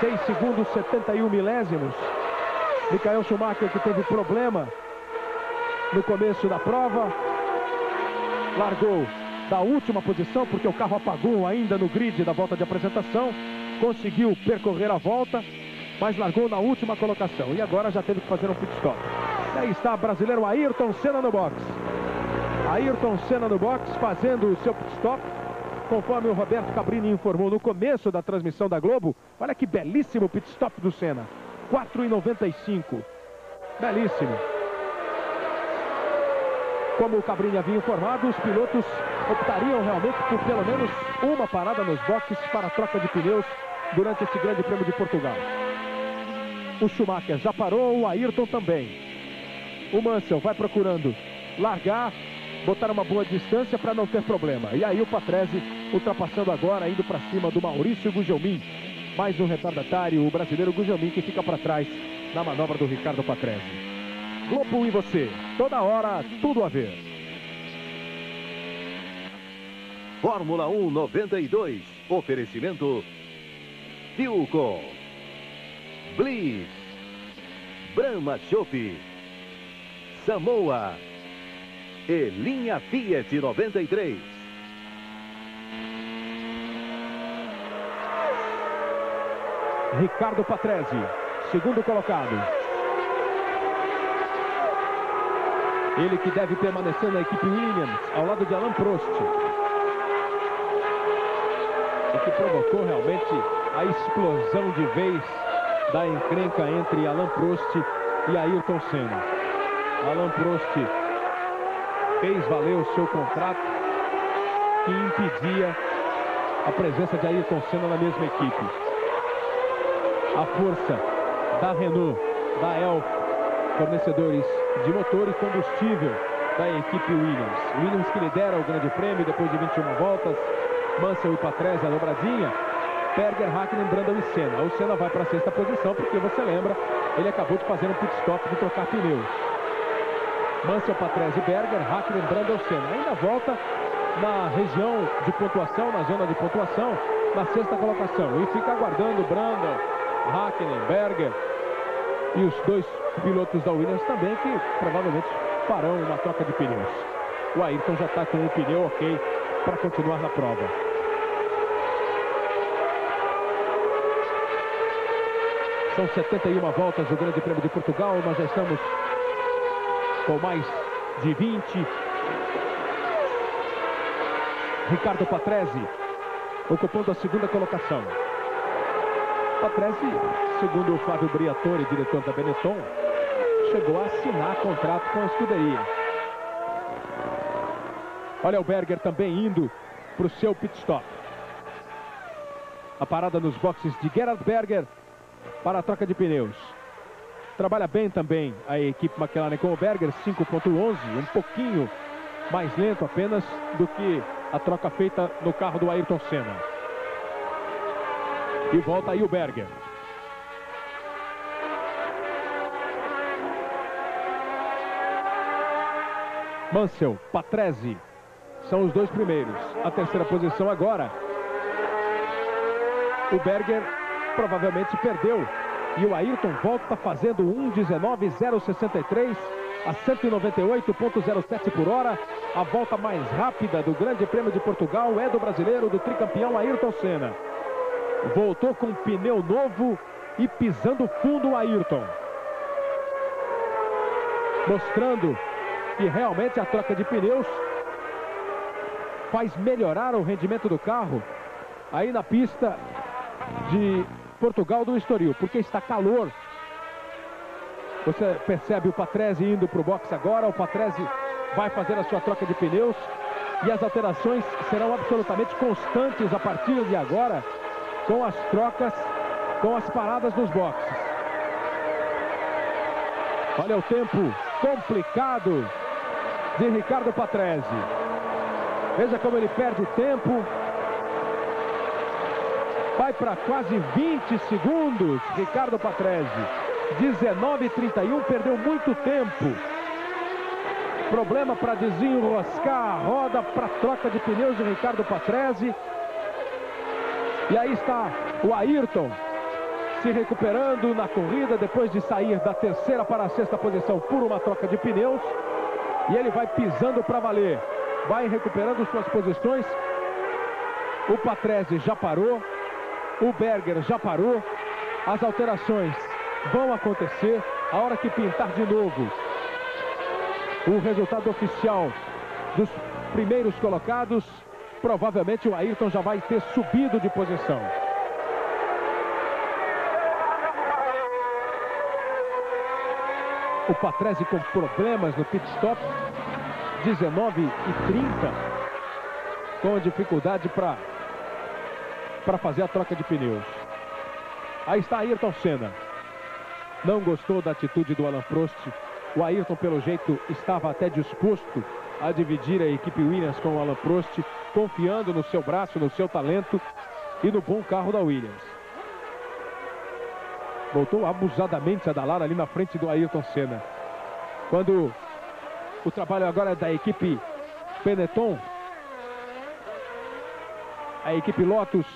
6 segundos 71 milésimos. Michael Schumacher que teve problema no começo da prova. Largou da última posição, porque o carro apagou ainda no grid da volta de apresentação. Conseguiu percorrer a volta, mas largou na última colocação. E agora já teve que fazer um pit stop. Aí está o brasileiro Ayrton Senna no box. Ayrton Senna no box, fazendo o seu pit stop. Conforme o Roberto Cabrini informou no começo da transmissão da Globo, olha que belíssimo pit stop do Senna. 4,95. Belíssimo. Como o Cabrini havia informado, os pilotos optariam realmente por pelo menos uma parada nos boxes para troca de pneus durante esse grande prêmio de Portugal. O Schumacher já parou, o Ayrton também. O Mansell vai procurando largar, botar uma boa distância para não ter problema. E aí o Patrese ultrapassando agora, indo para cima do Maurício Gugelmin. Mais um retardatário, o brasileiro Gugelmin que fica para trás na manobra do Ricardo Patrese. Globo e você, toda hora, tudo a ver. Fórmula 1 92, oferecimento Filco, Bliss, Brahma Chopp, Samoa e linha Fiat 93. Ricardo Patrese, segundo colocado. Ele que deve permanecer na equipe Williams, ao lado de Alain Prost. O que provocou realmente a explosão de vez da encrenca entre Alain Prost e Ayrton Senna. Alain Prost fez valer o seu contrato que impedia a presença de Ayrton Senna na mesma equipe. A força da Renault, da Elf, fornecedores de motor e combustível da equipe Williams. Williams que lidera o grande prêmio depois de 21 voltas. Mansell e Patrese a dobradinha. Berger, Hakkinen, Brandon e Senna. O Senna vai para a sexta posição porque você lembra, ele acabou de fazer um pit stop de trocar pneus. Mansell, Patrese, Berger, Hakkinen, Brandon, Senna. Ainda volta na região de pontuação, na zona de pontuação, na sexta colocação. E fica aguardando Brandon, Hakkinen, Berger e os dois pilotos da Williams também que provavelmente farão uma troca de pneus. O Ayrton já está com o pneu ok para continuar na prova. São 71 voltas do Grande Prêmio de Portugal. Nós já estamos com mais de 20. Ricardo Patrese ocupando a segunda colocação. Patrese, segundo o Flávio Briatore, diretor da Benetton, chegou a assinar contrato com a escuderia. Olha o Berger também indo para o seu pit stop. A parada nos boxes de Gerhard Berger para a troca de pneus. Trabalha bem também a equipe McLaren com o Berger, 5.11, um pouquinho mais lento apenas do que a troca feita no carro do Ayrton Senna. E volta aí o Berger. Mansell, Patrese, são os dois primeiros. A terceira posição agora. O Berger provavelmente perdeu. E o Ayrton volta fazendo 1.19.063 a 198.07 por hora. A volta mais rápida do Grande Prêmio de Portugal é do brasileiro, do tricampeão Ayrton Senna. Voltou com pneu novo e pisando fundo o Ayrton. Mostrando que realmente a troca de pneus faz melhorar o rendimento do carro aí na pista de Portugal do Estoril, porque está calor. Você percebe o Patrese indo para o box agora, o Patrese vai fazer a sua troca de pneus e as alterações serão absolutamente constantes a partir de agora com as trocas, com as paradas nos boxes. Olha o tempo complicado de Ricardo Patrese. Veja como ele perde tempo. Vai para quase 20 segundos, Ricardo Patrese. 19,31, perdeu muito tempo. Problema para desenroscar a roda para troca de pneus de Ricardo Patrese. E aí está o Ayrton se recuperando na corrida depois de sair da terceira para a sexta posição por uma troca de pneus. E ele vai pisando para valer. Vai recuperando suas posições. O Patrese já parou. O Berger já parou. As alterações vão acontecer. A hora que pintar de novo o resultado oficial dos primeiros colocados, provavelmente o Ayrton já vai ter subido de posição. O Patrese com problemas no pit stop, 19 e 30, com dificuldade para para fazer a troca de pneus. Aí está Ayrton Senna. Não gostou da atitude do Alan Prost. O Ayrton, pelo jeito, estava até disposto a dividir a equipe Williams com o Alan Prost, confiando no seu braço, no seu talento e no bom carro da Williams. Voltou abusadamente a Dalar ali na frente do Ayrton Senna. Quando o trabalho agora é da equipe Benetton, a equipe Lotus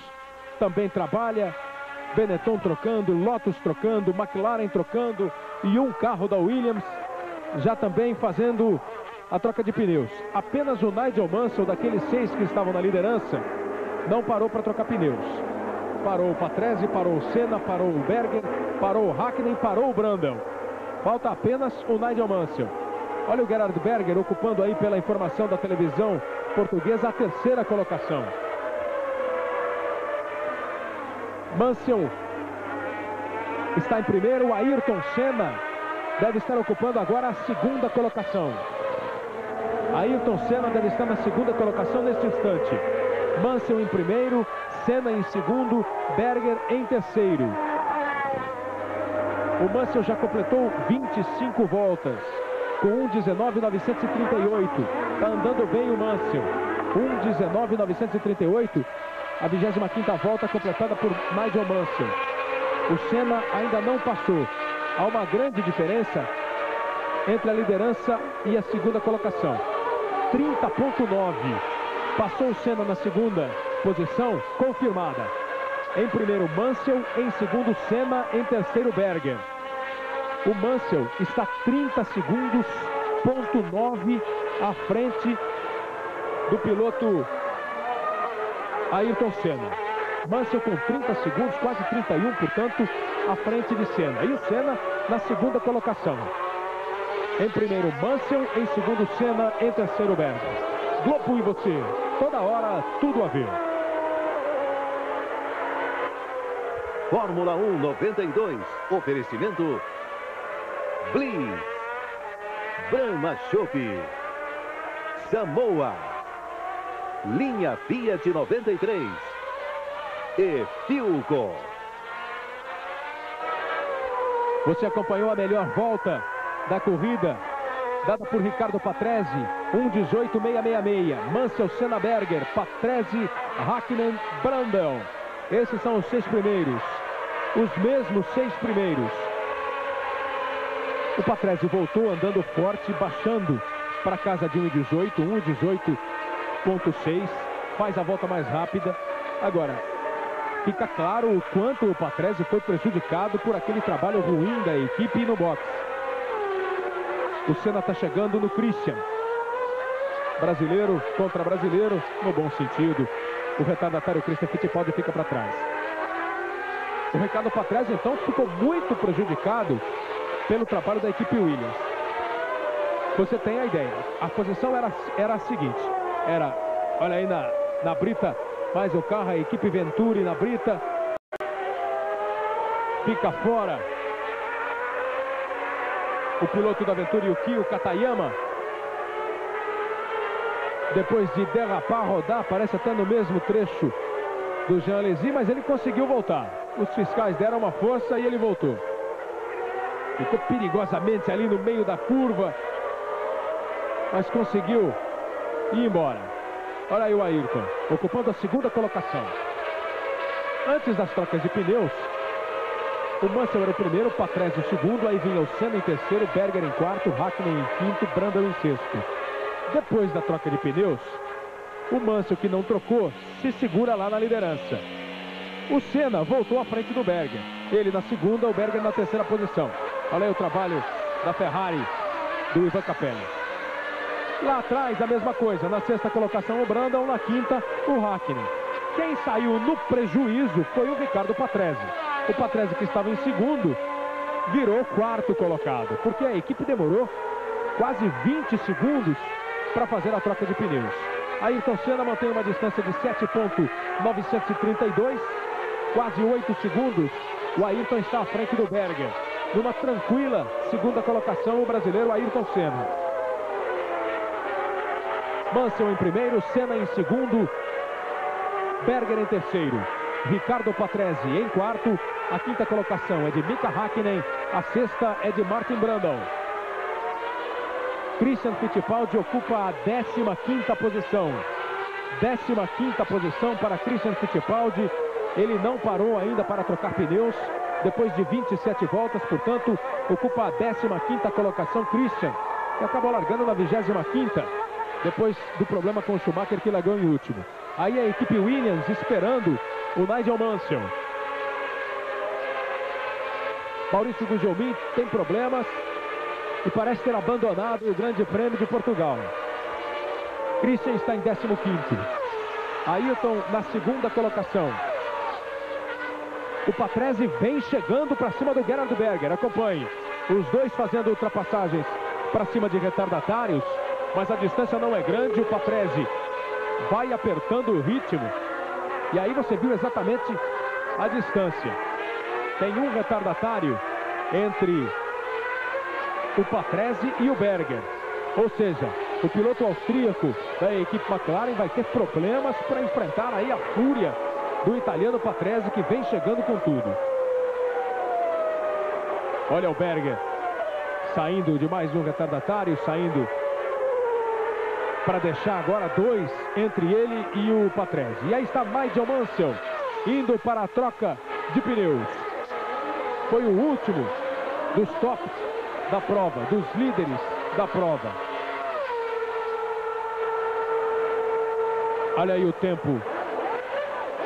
também trabalha. Benetton trocando, Lotus trocando, McLaren trocando e um carro da Williams já também fazendo a troca de pneus. Apenas o Nigel Mansell, daqueles seis que estavam na liderança, não parou para trocar pneus. Parou o Patrese, parou o Senna, parou o Berger, parou o Hackney, parou o Brandel. Falta apenas o Nigel Mansell. Olha o Gerard Berger ocupando aí pela informação da televisão portuguesa a terceira colocação. Mansell está em primeiro, Ayrton Senna deve estar ocupando agora a segunda colocação. Ayrton Senna deve estar na segunda colocação neste instante. Mansell em primeiro, Senna em segundo, Berger em terceiro. O Mansell já completou 25 voltas, com 1,19,938. Está andando bem o Mansell. 1,19,938, a 25ª volta completada por Nigel Mansell. O Senna ainda não passou. Há uma grande diferença entre a liderança e a segunda colocação. 30.9. Passou o Senna na segunda posição, confirmada. Em primeiro, Mansell. Em segundo, Senna. Em terceiro, Berger. O Mansell está 30 segundos, ponto 9 à frente do piloto Ayrton Senna. Mansell com 30 segundos, quase 31, portanto, à frente de Senna. E o Senna na segunda colocação. Em primeiro, Mansell. Em segundo, Senna. Em terceiro, Berger. Globo e você. Toda hora, tudo a ver. Fórmula 1 92. Oferecimento Blitz. Brahma Chopp. Samoa. Linha Fiat 93. E Filco. Você acompanhou a melhor volta da corrida, dada por Ricardo Patrese, 1.18.666. Mansell Senna Berger, Patrese, Hackman, Brandel. Esses são os seis primeiros. Os mesmos seis primeiros. O Patrese voltou andando forte, baixando para casa de 1.18, 1.18.6. Faz a volta mais rápida. Agora, fica claro o quanto o Patrese foi prejudicado por aquele trabalho ruim da equipe no boxe. O Senna está chegando no Christian. Brasileiro contra brasileiro, no bom sentido. O retardatário Christian Fittipaldi fica para trás. O Ricardo Patrese, então, ficou muito prejudicado pelo trabalho da equipe Williams. Você tem a ideia. A posição era, era a seguinte. Era, olha aí na, na brita, mais o carro, a equipe Venturi na brita. Fica fora o piloto da Venturi, o Kio Katayama. Depois de derrapar, rodar, parece até no mesmo trecho do Jean Alesi, mas ele conseguiu voltar. Os fiscais deram uma força e ele voltou. Ficou perigosamente ali no meio da curva, mas conseguiu ir embora. Olha aí o Ayrton, ocupando a segunda colocação. Antes das trocas de pneus, o Mansell era o primeiro, o Patrese o segundo, aí vinha o Senna em terceiro, Berger em quarto, Hackney em quinto, Brandon em sexto. Depois da troca de pneus, o Mansell, que não trocou, se segura lá na liderança. O Senna voltou à frente do Berger. Ele na segunda, o Berger na terceira posição. Olha aí o trabalho da Ferrari do Ivan Capelli. Lá atrás, a mesma coisa. Na sexta colocação, o Brandon. Na quinta, o Hackney. Quem saiu no prejuízo foi o Ricardo Patrese. O Patrese, que estava em segundo, virou quarto colocado. Porque a equipe demorou quase 20 segundos para fazer a troca de pneus. Ayrton Senna mantém uma distância de 7.932, quase 8 segundos. O Ayrton está à frente do Berger. Numa tranquila segunda colocação, o brasileiro Ayrton Senna. Mansell em primeiro, Senna em segundo, Berger em terceiro, Ricardo Patrese em quarto. A quinta colocação é de Mika Hakkinen, a sexta é de Martin Brandon. Christian Fittipaldi ocupa a 15ª posição. 15ª posição para Christian Fittipaldi. Ele não parou ainda para trocar pneus. Depois de 27 voltas, portanto, ocupa a 15ª colocação Christian, que acabou largando na 25ª, depois do problema com o Schumacher que largou em último. Aí a equipe Williams esperando o Nigel Mansell. Maurício Gugelmin tem problemas e parece ter abandonado o Grande Prêmio de Portugal. Christian está em 15º. Ailton na segunda colocação. O Patrese vem chegando para cima do Gerhard Berger. Acompanhe. Os dois fazendo ultrapassagens para cima de retardatários. Mas a distância não é grande. O Patrese vai apertando o ritmo. E aí você viu exatamente a distância. Tem um retardatário entre o Patrese e o Berger. Ou seja, o piloto austríaco da equipe McLaren vai ter problemas para enfrentar aí a fúria do italiano Patrese que vem chegando com tudo. Olha o Berger saindo de mais um retardatário, saindo para deixar agora dois entre ele e o Patrese. E aí está Nigel Mansell indo para a troca de pneus. Foi o último dos tops da prova, dos líderes da prova. Olha aí o tempo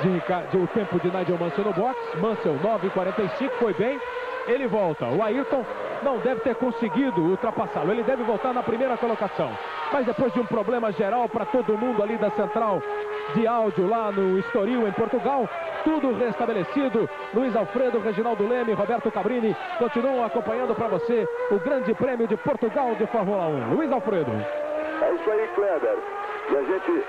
de, de, o tempo de Nigel Mansell no box. Mansell 9,45, foi bem. Ele volta. O Ayrton não deve ter conseguido ultrapassá-lo. Ele deve voltar na primeira colocação. Mas depois de um problema geral para todo mundo ali da central de áudio lá no Estoril, em Portugal, tudo restabelecido. Luiz Alfredo, Reginaldo Leme, Roberto Cabrini continuam acompanhando para você o Grande Prêmio de Portugal de Fórmula 1. Luiz Alfredo. É isso aí, Kleber. E a gente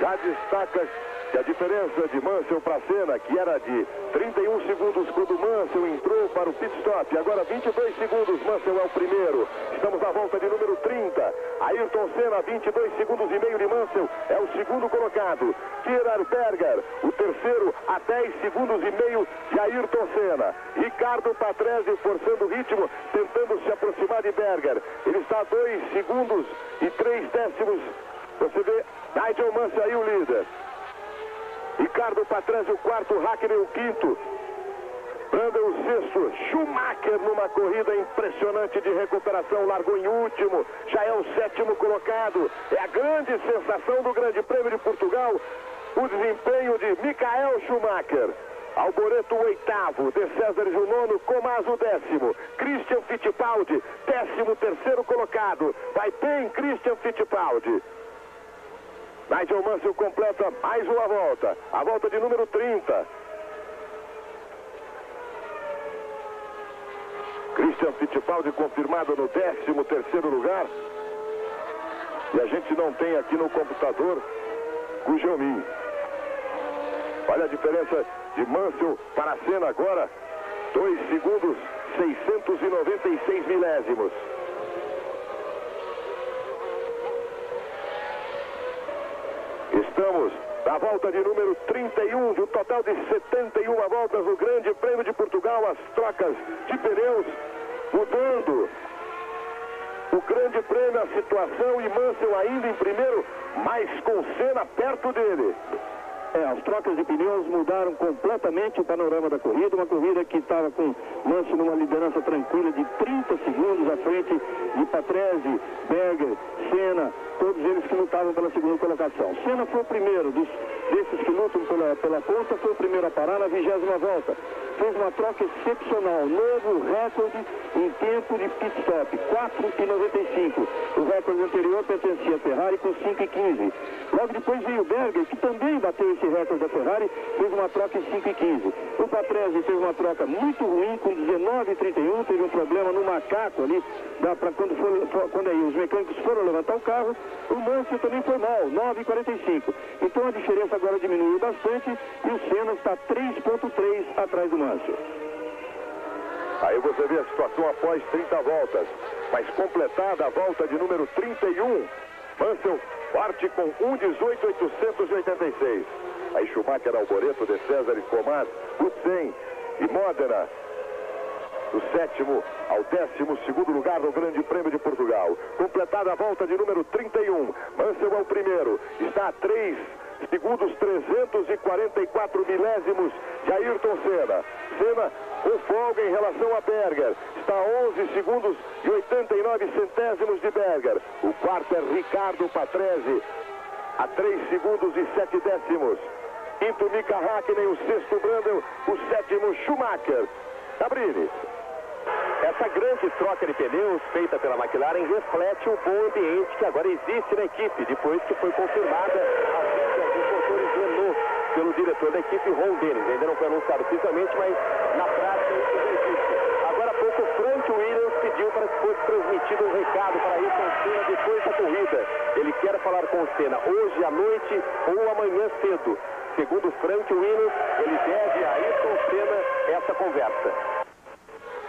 já destaca que a diferença de Mansell para Senna, que era de 31 segundos quando Mansell entrou para o pit stop, agora 22 segundos, Mansell é o primeiro. Estamos na volta de número 30. Ayrton Senna, 22 segundos e meio de Mansell, é o segundo colocado. Gerard Berger, o terceiro, a 10 segundos e meio de Ayrton Senna. Ricardo Patrese forçando o ritmo, tentando se aproximar de Berger. Ele está a 2 segundos e 3 décimos. Você vê Nigel Mansell aí o líder. Ricardo Patrese o quarto, Hackney o quinto. Brandon o sexto, Schumacher numa corrida impressionante de recuperação, largou em último, já é o sétimo colocado. É a grande sensação do Grande Prêmio de Portugal, o desempenho de Michael Schumacher. Alboreto o oitavo, De César o nono, Comaz o décimo, Christian Fittipaldi, décimo terceiro colocado. Vai bem Christian Fittipaldi. Nigel Mansell completa mais uma volta. A volta de número 30. Christian Fittipaldi confirmado no 13 terceiro lugar. E a gente não tem aqui no computador Gugelmin. Olha a diferença de Mansell para a cena agora. 2 segundos, 696 milésimos. Estamos na volta de número 31, de um total de 71 voltas no Grande Prêmio de Portugal, as trocas de pneus mudando. O Grande Prêmio, a situação e Mansell ainda em primeiro, mas com Senna perto dele. É, as trocas de pneus mudaram completamente o panorama da corrida. Uma corrida que estava com Manso numa liderança tranquila de 30 segundos à frente de Patrese, Berger, Senna, todos eles que lutavam pela segunda colocação. Senna foi o primeiro dos, desses que lutam pela, pela ponta, foi o primeiro a parar na vigésima volta. Fez uma troca excepcional, novo recorde em tempo de pit stop, 4,95. O recorde anterior pertencia à Ferrari com 5,15. Logo depois veio o Berger, que também bateu esse recorde da Ferrari, fez uma troca em 5,15. O Patrese fez uma troca muito ruim com 19,31, teve um problema no macaco ali, para quando, quando aí os mecânicos foram levantar o carro, o Mansell também foi mal, 9,45. Então a diferença agora diminuiu bastante e o Senna está 3,3 atrás do Mansell. Aí você vê a situação após 30 voltas. Mas completada a volta de número 31, Mansell parte com 1,18,886. Aí Schumacher, Alboreto, De César, Escobar, Hussein e Modena do sétimo ao décimo segundo lugar no Grande Prêmio de Portugal. Completada a volta de número 31. Mansell é o primeiro. Está a 3 segundos 344 milésimos de Ayrton Senna. Senna com folga em relação a Berger. Está a 11 segundos e 89 centésimos de Berger. O quarto é Ricardo Patrese. A 3 segundos e 7 décimos. Quinto Mika Hakkinen, o sexto Brandel, o sétimo Schumacher. Cabrini. Essa grande troca de pneus feita pela McLaren reflete o bom ambiente que agora existe na equipe, depois que foi confirmada a vinda dos motores Renault pelo diretor da equipe, Ron Dennis. Ainda não foi anunciado oficialmente, mas na prática isso já existe. Agora há pouco, Frank Williams pediu para que fosse transmitido um recado para Ayrton Senna depois da corrida. Ele quer falar com o Senna hoje à noite ou amanhã cedo. Segundo Frank Williams, ele deve a Ayrton Senna essa conversa.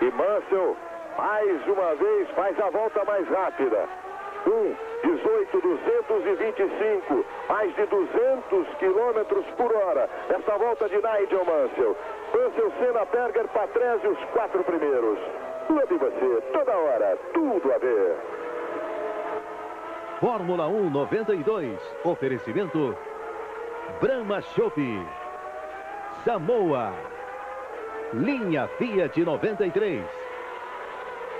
E Mansell, mais uma vez, faz a volta mais rápida. 1, 18, 225, mais de 200 quilômetros por hora. Essa volta de Nigel Mansell. Mansell, Senna, Berger, Patrese, os quatro primeiros. Tudo e você, toda hora, tudo a ver. Fórmula 1 92. Oferecimento Brahma Chopp. Samoa. Linha Fiat 93.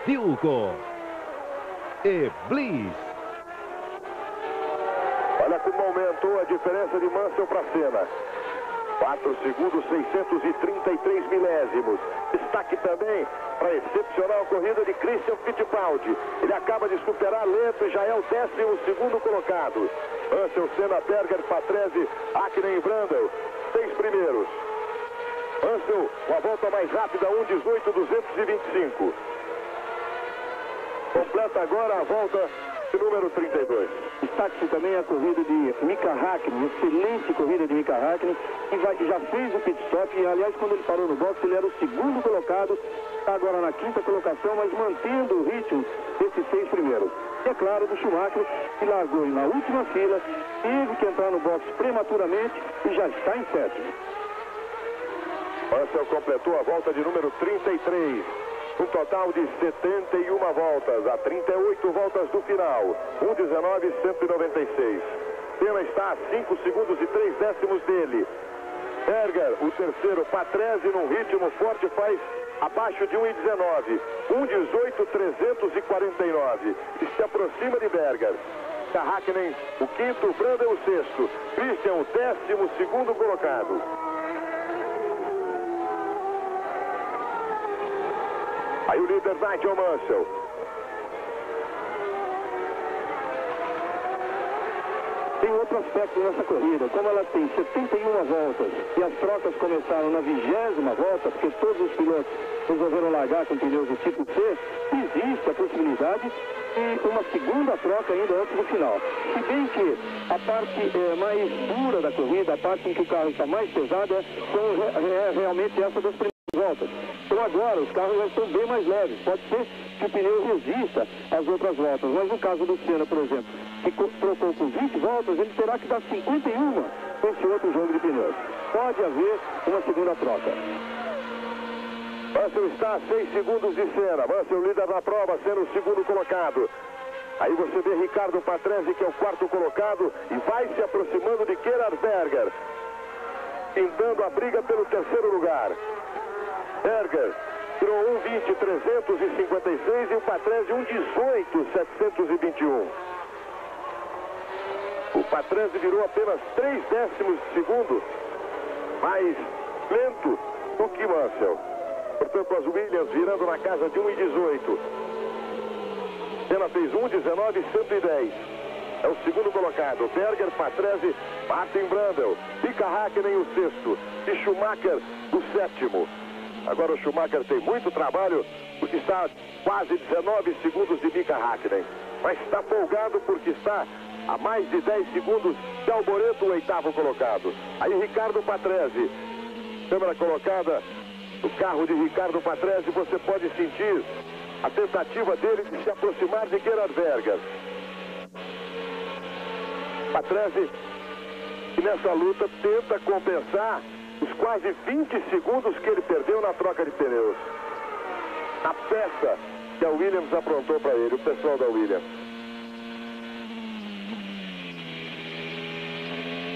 Dilco. E Bliss. Olha como aumentou a diferença de Mansell para Senna. 4 segundos 633 milésimos. Destaque também para a excepcional corrida de Christian Fittipaldi. Ele acaba de superar lento e já é o 12 colocado. Mansell, Senna, Berger, Patrese, Ackner e Brandel. Seis primeiros. Ansel, uma volta mais rápida, 1,18,225. Completa agora a volta de número 32. Destaque-se também a corrida de Mika Hakkinen, excelente corrida de Mika Hakkinen, que vai, já fez o pit stop, e aliás, quando ele parou no box, ele era o segundo colocado, está agora na quinta colocação, mas mantendo o ritmo desses seis primeiros. E é claro, do Schumacher, que largou na última fila, teve que entrar no box prematuramente e já está em sétimo. Mansell completou a volta de número 33. Um total de 71 voltas, a 38 voltas do final. 1,19,196. Senna está a 5 segundos e 3 décimos dele. Berger, o terceiro, Patrese num ritmo forte faz abaixo de 1,19. 1,18,349. E se aproxima de Berger. Hakkinen, o quinto, Brandon, o sexto. Christian, o décimo segundo colocado. Aí o líder Nigel Mansell. Tem outro aspecto nessa corrida, como ela tem 71 voltas e as trocas começaram na vigésima volta, porque todos os pilotos resolveram largar com pneus do tipo C, existe a possibilidade de uma segunda troca ainda antes do final. Se bem que a parte é, mais dura da corrida, a parte em que o carro está mais pesado, é, é realmente essa das primeiras voltas. Então agora os carros já estão bem mais leves. Pode ser que o pneu resista às outras voltas. Mas no caso do Senna, por exemplo, que trocou com 20 voltas, ele terá que dar 51 com esse outro jogo de pneus. Pode haver uma segunda troca. Mansell está a 6 segundos de Senna. Mansell líder na prova, sendo o segundo colocado. Aí você vê Ricardo Patrese, que é o quarto colocado, e vai se aproximando de Gerhard Berger. pintando a briga pelo terceiro lugar. Berger tirou 1,20, 356 e o Patrese 1,18, 721. O Patrese virou apenas 3 décimos de segundo mais lento do que Mansell. Portanto, as Williams virando na casa de 1,18. Ela fez 1,19, 110. É o segundo colocado. Berger, Patrese, Martin Brandel, Mika Hakkinen o sexto e Schumacher o sétimo. Agora o Schumacher tem muito trabalho porque está quase 19 segundos de Mika Hakkinen. Mas está folgado porque está a mais de 10 segundos de Alboreto, o oitavo colocado. Aí Ricardo Patrese, câmera colocada no carro de Ricardo Patrese, você pode sentir a tentativa dele de se aproximar de Gerard Berger. Patrese, que nessa luta tenta compensar os quase 20 segundos que ele perdeu na troca de pneus. A peça que a Williams aprontou para ele, o pessoal da Williams.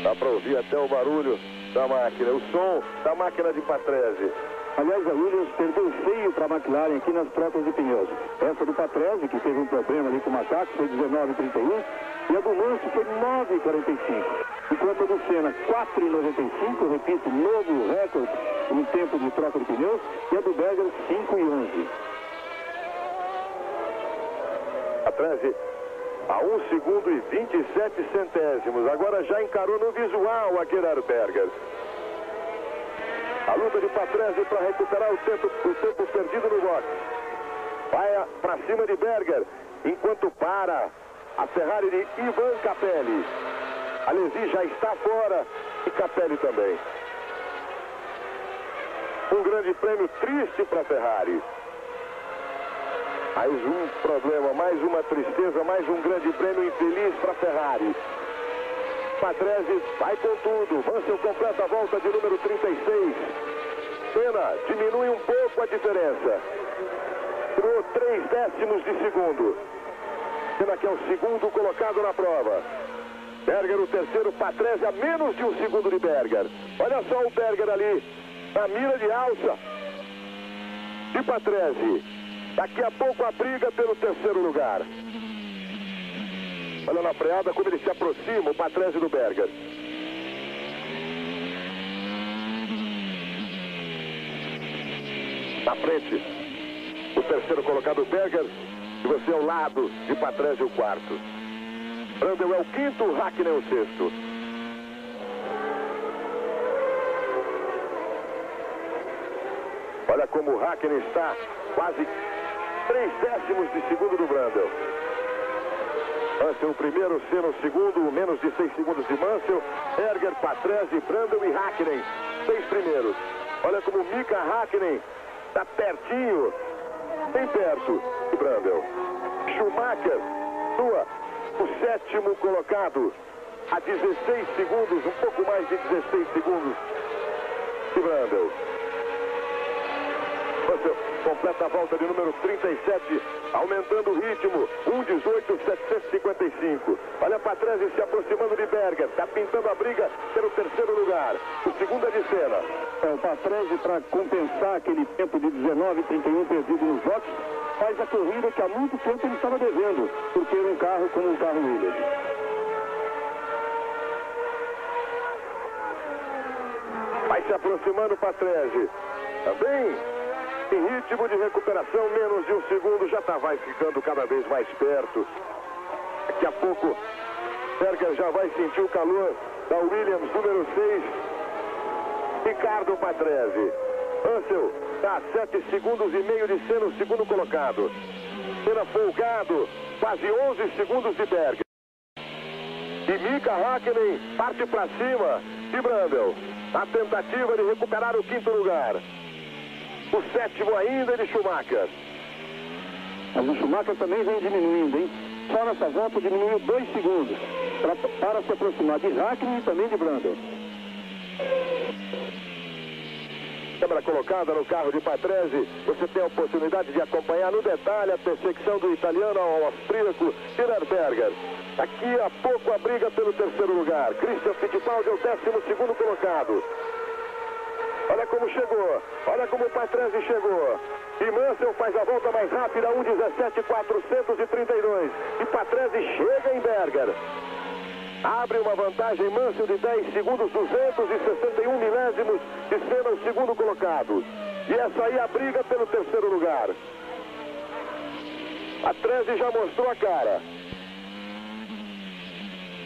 Dá para ouvir até o barulho da máquina, o som da máquina de Patrese. Aliás, a Williams perdeu feio para a McLaren aqui nas trocas de pneus. Essa do Patrese, que teve um problema ali com o macaco, foi 19,31. E a do Lance foi 9,45. Enquanto a do Senna, 4,95. Repito, novo recorde em tempo de troca de pneus. E a do Berger, 5,11. Patrese a 1 segundo e 27 centésimos. Agora já encarou no visual a Gerard Berger. A luta de Patrese para recuperar o tempo, o tempo perdido no box. Vai para cima de Berger, enquanto para a Ferrari de Ivan Capelli. Alesi já está fora e Capelli também. Um grande prêmio triste para a Ferrari. Mais um problema, mais uma tristeza, mais um grande prêmio infeliz para a Ferrari. Patrese vai com tudo. Mansell completa a volta de número 36. Senna diminui um pouco a diferença. Tirou 3 décimos de segundo. Senna que é o segundo colocado na prova. Berger o terceiro, Patrese a menos de um segundo de Berger. Olha só o Berger ali, na mira de alça. De Patrese. Daqui a pouco a briga pelo terceiro lugar. Olha na freada como ele se aproxima, o Patrese do Berger. Na frente, o terceiro colocado Berger e você ao lado de Patrese o quarto. Brandel é o quinto, Hackney é o sexto. Olha como o Hackney está quase três décimos de segundo do Brandel. Mansell primeiro, Senna segundo, menos de seis segundos de Mansell, Erger, Patrese, Brandel e Hackney, seis primeiros. Olha como Mika Hackney está pertinho, bem perto de Brandel. Schumacher, sua, o sétimo colocado, a 16 segundos, um pouco mais de 16 segundos de Brandel. Mansell completa a volta de número 37, aumentando o ritmo, 1,18,755. Olha para trás e se aproximando de Berger, está pintando a briga pelo terceiro lugar. O segundo é de Senna. É, o Patrese, para compensar aquele tempo de 19,31 perdido nos votos, faz a corrida que há muito tempo ele estava devendo, por ter um carro como o carro Williams. Vai se aproximando Patrese. Também em ritmo de recuperação, menos de um segundo, já tá, vai ficando cada vez mais perto. Daqui a pouco, Berger já vai sentir o calor da Williams, número 6. Ricardo Patrese. Ansel está a 7 segundos e meio de ser o segundo colocado. Senna folgado, quase 11 segundos de Berger. E Mika Hakkinen parte para cima de Brandel. A tentativa de recuperar o quinto lugar. O sétimo ainda é de Schumacher. Mas o Schumacher também vem diminuindo, hein? Só nessa volta diminuiu dois segundos pra, para se aproximar de Hackney e também de Brandon. Câmera colocada no carro de Patrese. Você tem a oportunidade de acompanhar no detalhe a perseguição do italiano ao austríaco Berger. Daqui a pouco a briga pelo terceiro lugar. Christian Fittipaldi é o décimo segundo colocado. Olha como chegou. Olha como o Patrese chegou. E Mansell faz a volta mais rápida, 1,17,432. E Patrese chega em Berger. Abre uma vantagem Mansell de 10 segundos, 261 milésimos de Senna, o segundo colocado. E essa aí a briga pelo terceiro lugar. A 13 já mostrou a cara.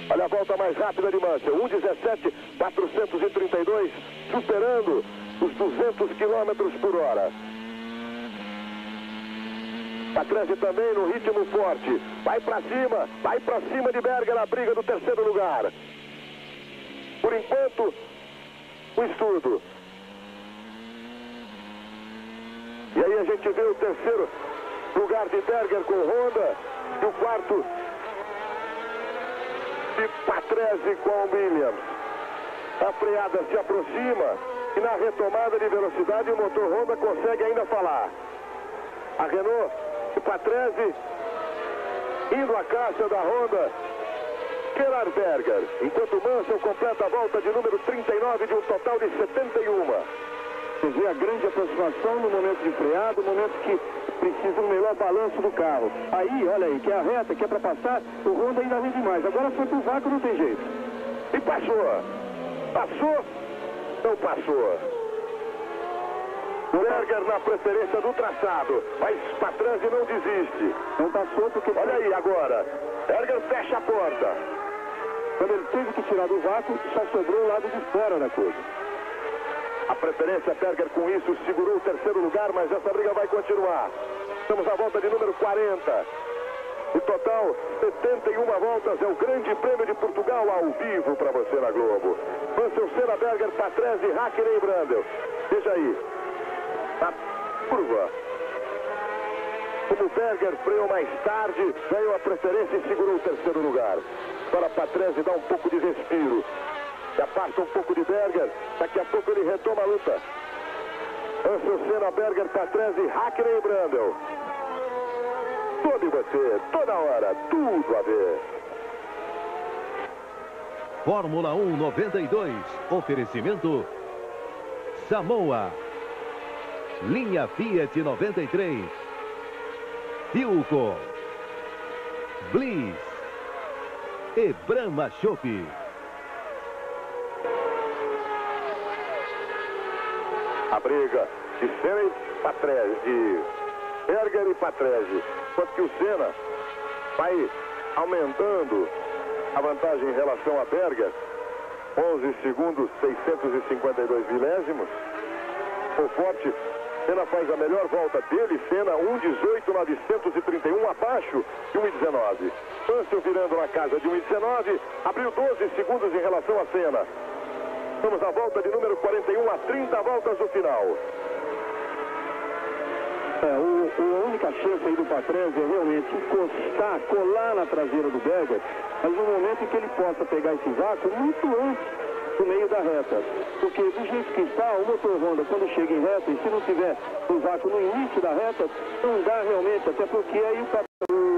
Olha a volta mais rápida de Mansell. 1,17, 432, superando os 200 km por hora. Patrese também no ritmo forte. Vai para cima, vai para cima de Berger na briga do terceiro lugar. Por enquanto, o estudo. E aí a gente vê o terceiro lugar de Berger com Honda e o quarto de Patrese com Williams. A freada se aproxima e na retomada de velocidade o motor Honda consegue ainda falar. A Renault e Patrese indo à caça da Honda Gerard Berger, enquanto Mansell completa a volta de número 39 de um total de 71. Você vê a grande aproximação no momento de freado, no momento que precisa um melhor balanço do carro. Aí, olha aí, que é a reta, que é para passar, o Honda ainda vem demais. Agora foi pro vácuo, não tem jeito. E passou. Passou? Não passou. Berger na preferência do traçado, mas Patrese não desiste. Não passou porque... Olha aí agora, Berger fecha a porta. Quando ele teve que tirar do vácuo, só sobrou o lado de fora da coisa. A preferência Berger com isso segurou o terceiro lugar, mas essa briga vai continuar. Estamos à volta de número 40. O total, 71 voltas, é o Grande Prêmio de Portugal ao vivo para você na Globo. Mansell, Senna, Berger, Patrese, Hackney e Brandel. Veja aí, na curva. Como Berger freou mais tarde, ganhou a preferência e segurou o terceiro lugar. Agora Patrese dá um pouco de respiro. Se afasta um pouco de Berger, daqui a pouco ele retoma a luta. Ansel Senna, Berger, Patrese, Hackney e Brandel. Tudo em você, toda hora, tudo a ver. Fórmula 1 92. Oferecimento Samoa. Linha Fiat 93. Filco. Bliss. E Brahma. Briga de Senna e Patrese, de Berger e Patrese. Enquanto que o Senna vai aumentando a vantagem em relação a Berger. 11 segundos, 652 milésimos. O forte, Senna faz a melhor volta dele, Senna 1,18,931 abaixo de 1,19. Mansell virando na casa de 1,19, abriu 12 segundos em relação a Senna. Estamos à volta de número 41 a 30 voltas do final. É, o, a única chance aí do Patrese é realmente encostar, colar na traseira do Berger, mas no momento em que ele possa pegar esse vácuo muito antes do meio da reta. Porque do jeito que está, o motor Honda, quando chega em reta, e se não tiver o vácuo no início da reta, não dá realmente, até porque aí o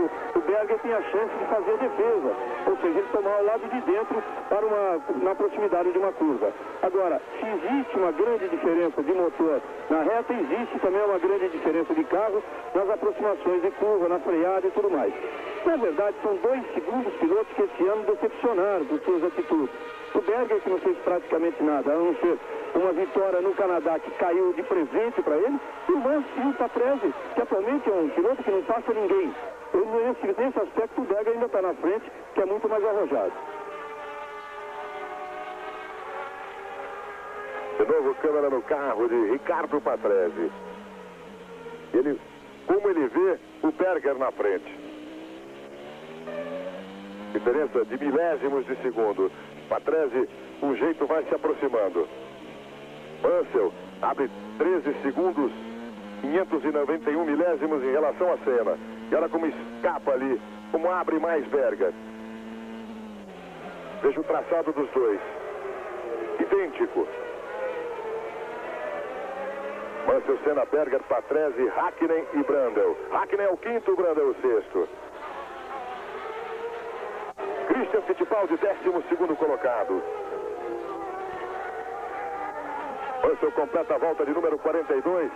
Berger tem a chance de fazer a defesa, ou seja, ele tomar o lado de dentro para uma, na proximidade de uma curva. Agora, se existe uma grande diferença de motor na reta, existe também uma grande diferença de carro nas aproximações de curva, na freada e tudo mais. Na verdade, são dois segundos pilotos que esse ano decepcionaram por suas atitudes. O Berger que não fez praticamente nada, a não ser uma vitória no Canadá que caiu de presente para ele, e o Mansell o Patrese, que atualmente é um piloto que não passa ninguém. Ele, nesse, aspecto, o Berger ainda está na frente, que é muito mais arrojado. De novo, câmera no carro de Ricardo Patrese. Ele, como ele vê o Berger na frente. Diferença de milésimos de segundo. Patrese, um jeito vai se aproximando. Mansell abre 13 segundos, 591 milésimos em relação à cena. E olha como escapa ali, como abre mais Berger. Veja o traçado dos dois. Idêntico. Mansell, Senna, Berger, Patrese, Hakkinen e Brandel. Hakkinen é o quinto, Brandel o sexto. Christian Fittipaldi, décimo segundo colocado. Russell completa a volta de número 42.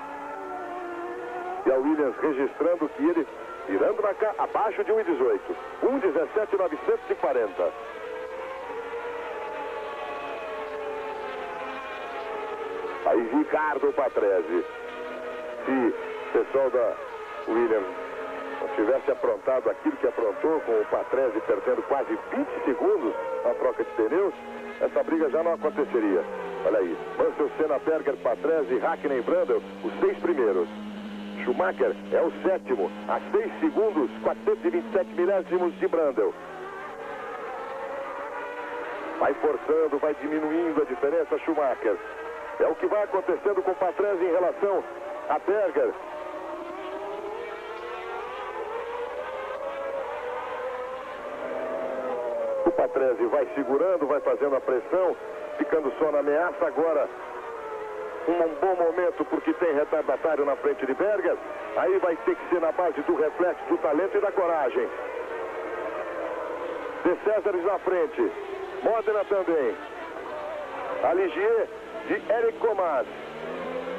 E a Williams registrando que ele, tirando na cá, abaixo de 1,18. 1,17,940. Aí Ricardo Patrese. Se o pessoal da Williams tivesse aprontado aquilo que aprontou com o Patrese perdendo quase 20 segundos na troca de pneus, essa briga já não aconteceria. Olha aí, Mansell, Senna, Berger, Patrese, Hackney e Brandel, os seis primeiros. Schumacher é o sétimo, a 6 segundos, 427 milésimos de Brandel. Vai forçando, vai diminuindo a diferença Schumacher. É o que vai acontecendo com Patrese em relação a Berger. O Patrese vai segurando, vai fazendo a pressão, ficando só na ameaça agora. Um bom momento porque tem retardatário na frente de Berger. Aí vai ter que ser na base do reflexo, do talento e da coragem. De Césares na frente. Modena também. Aligier de Eric Comas.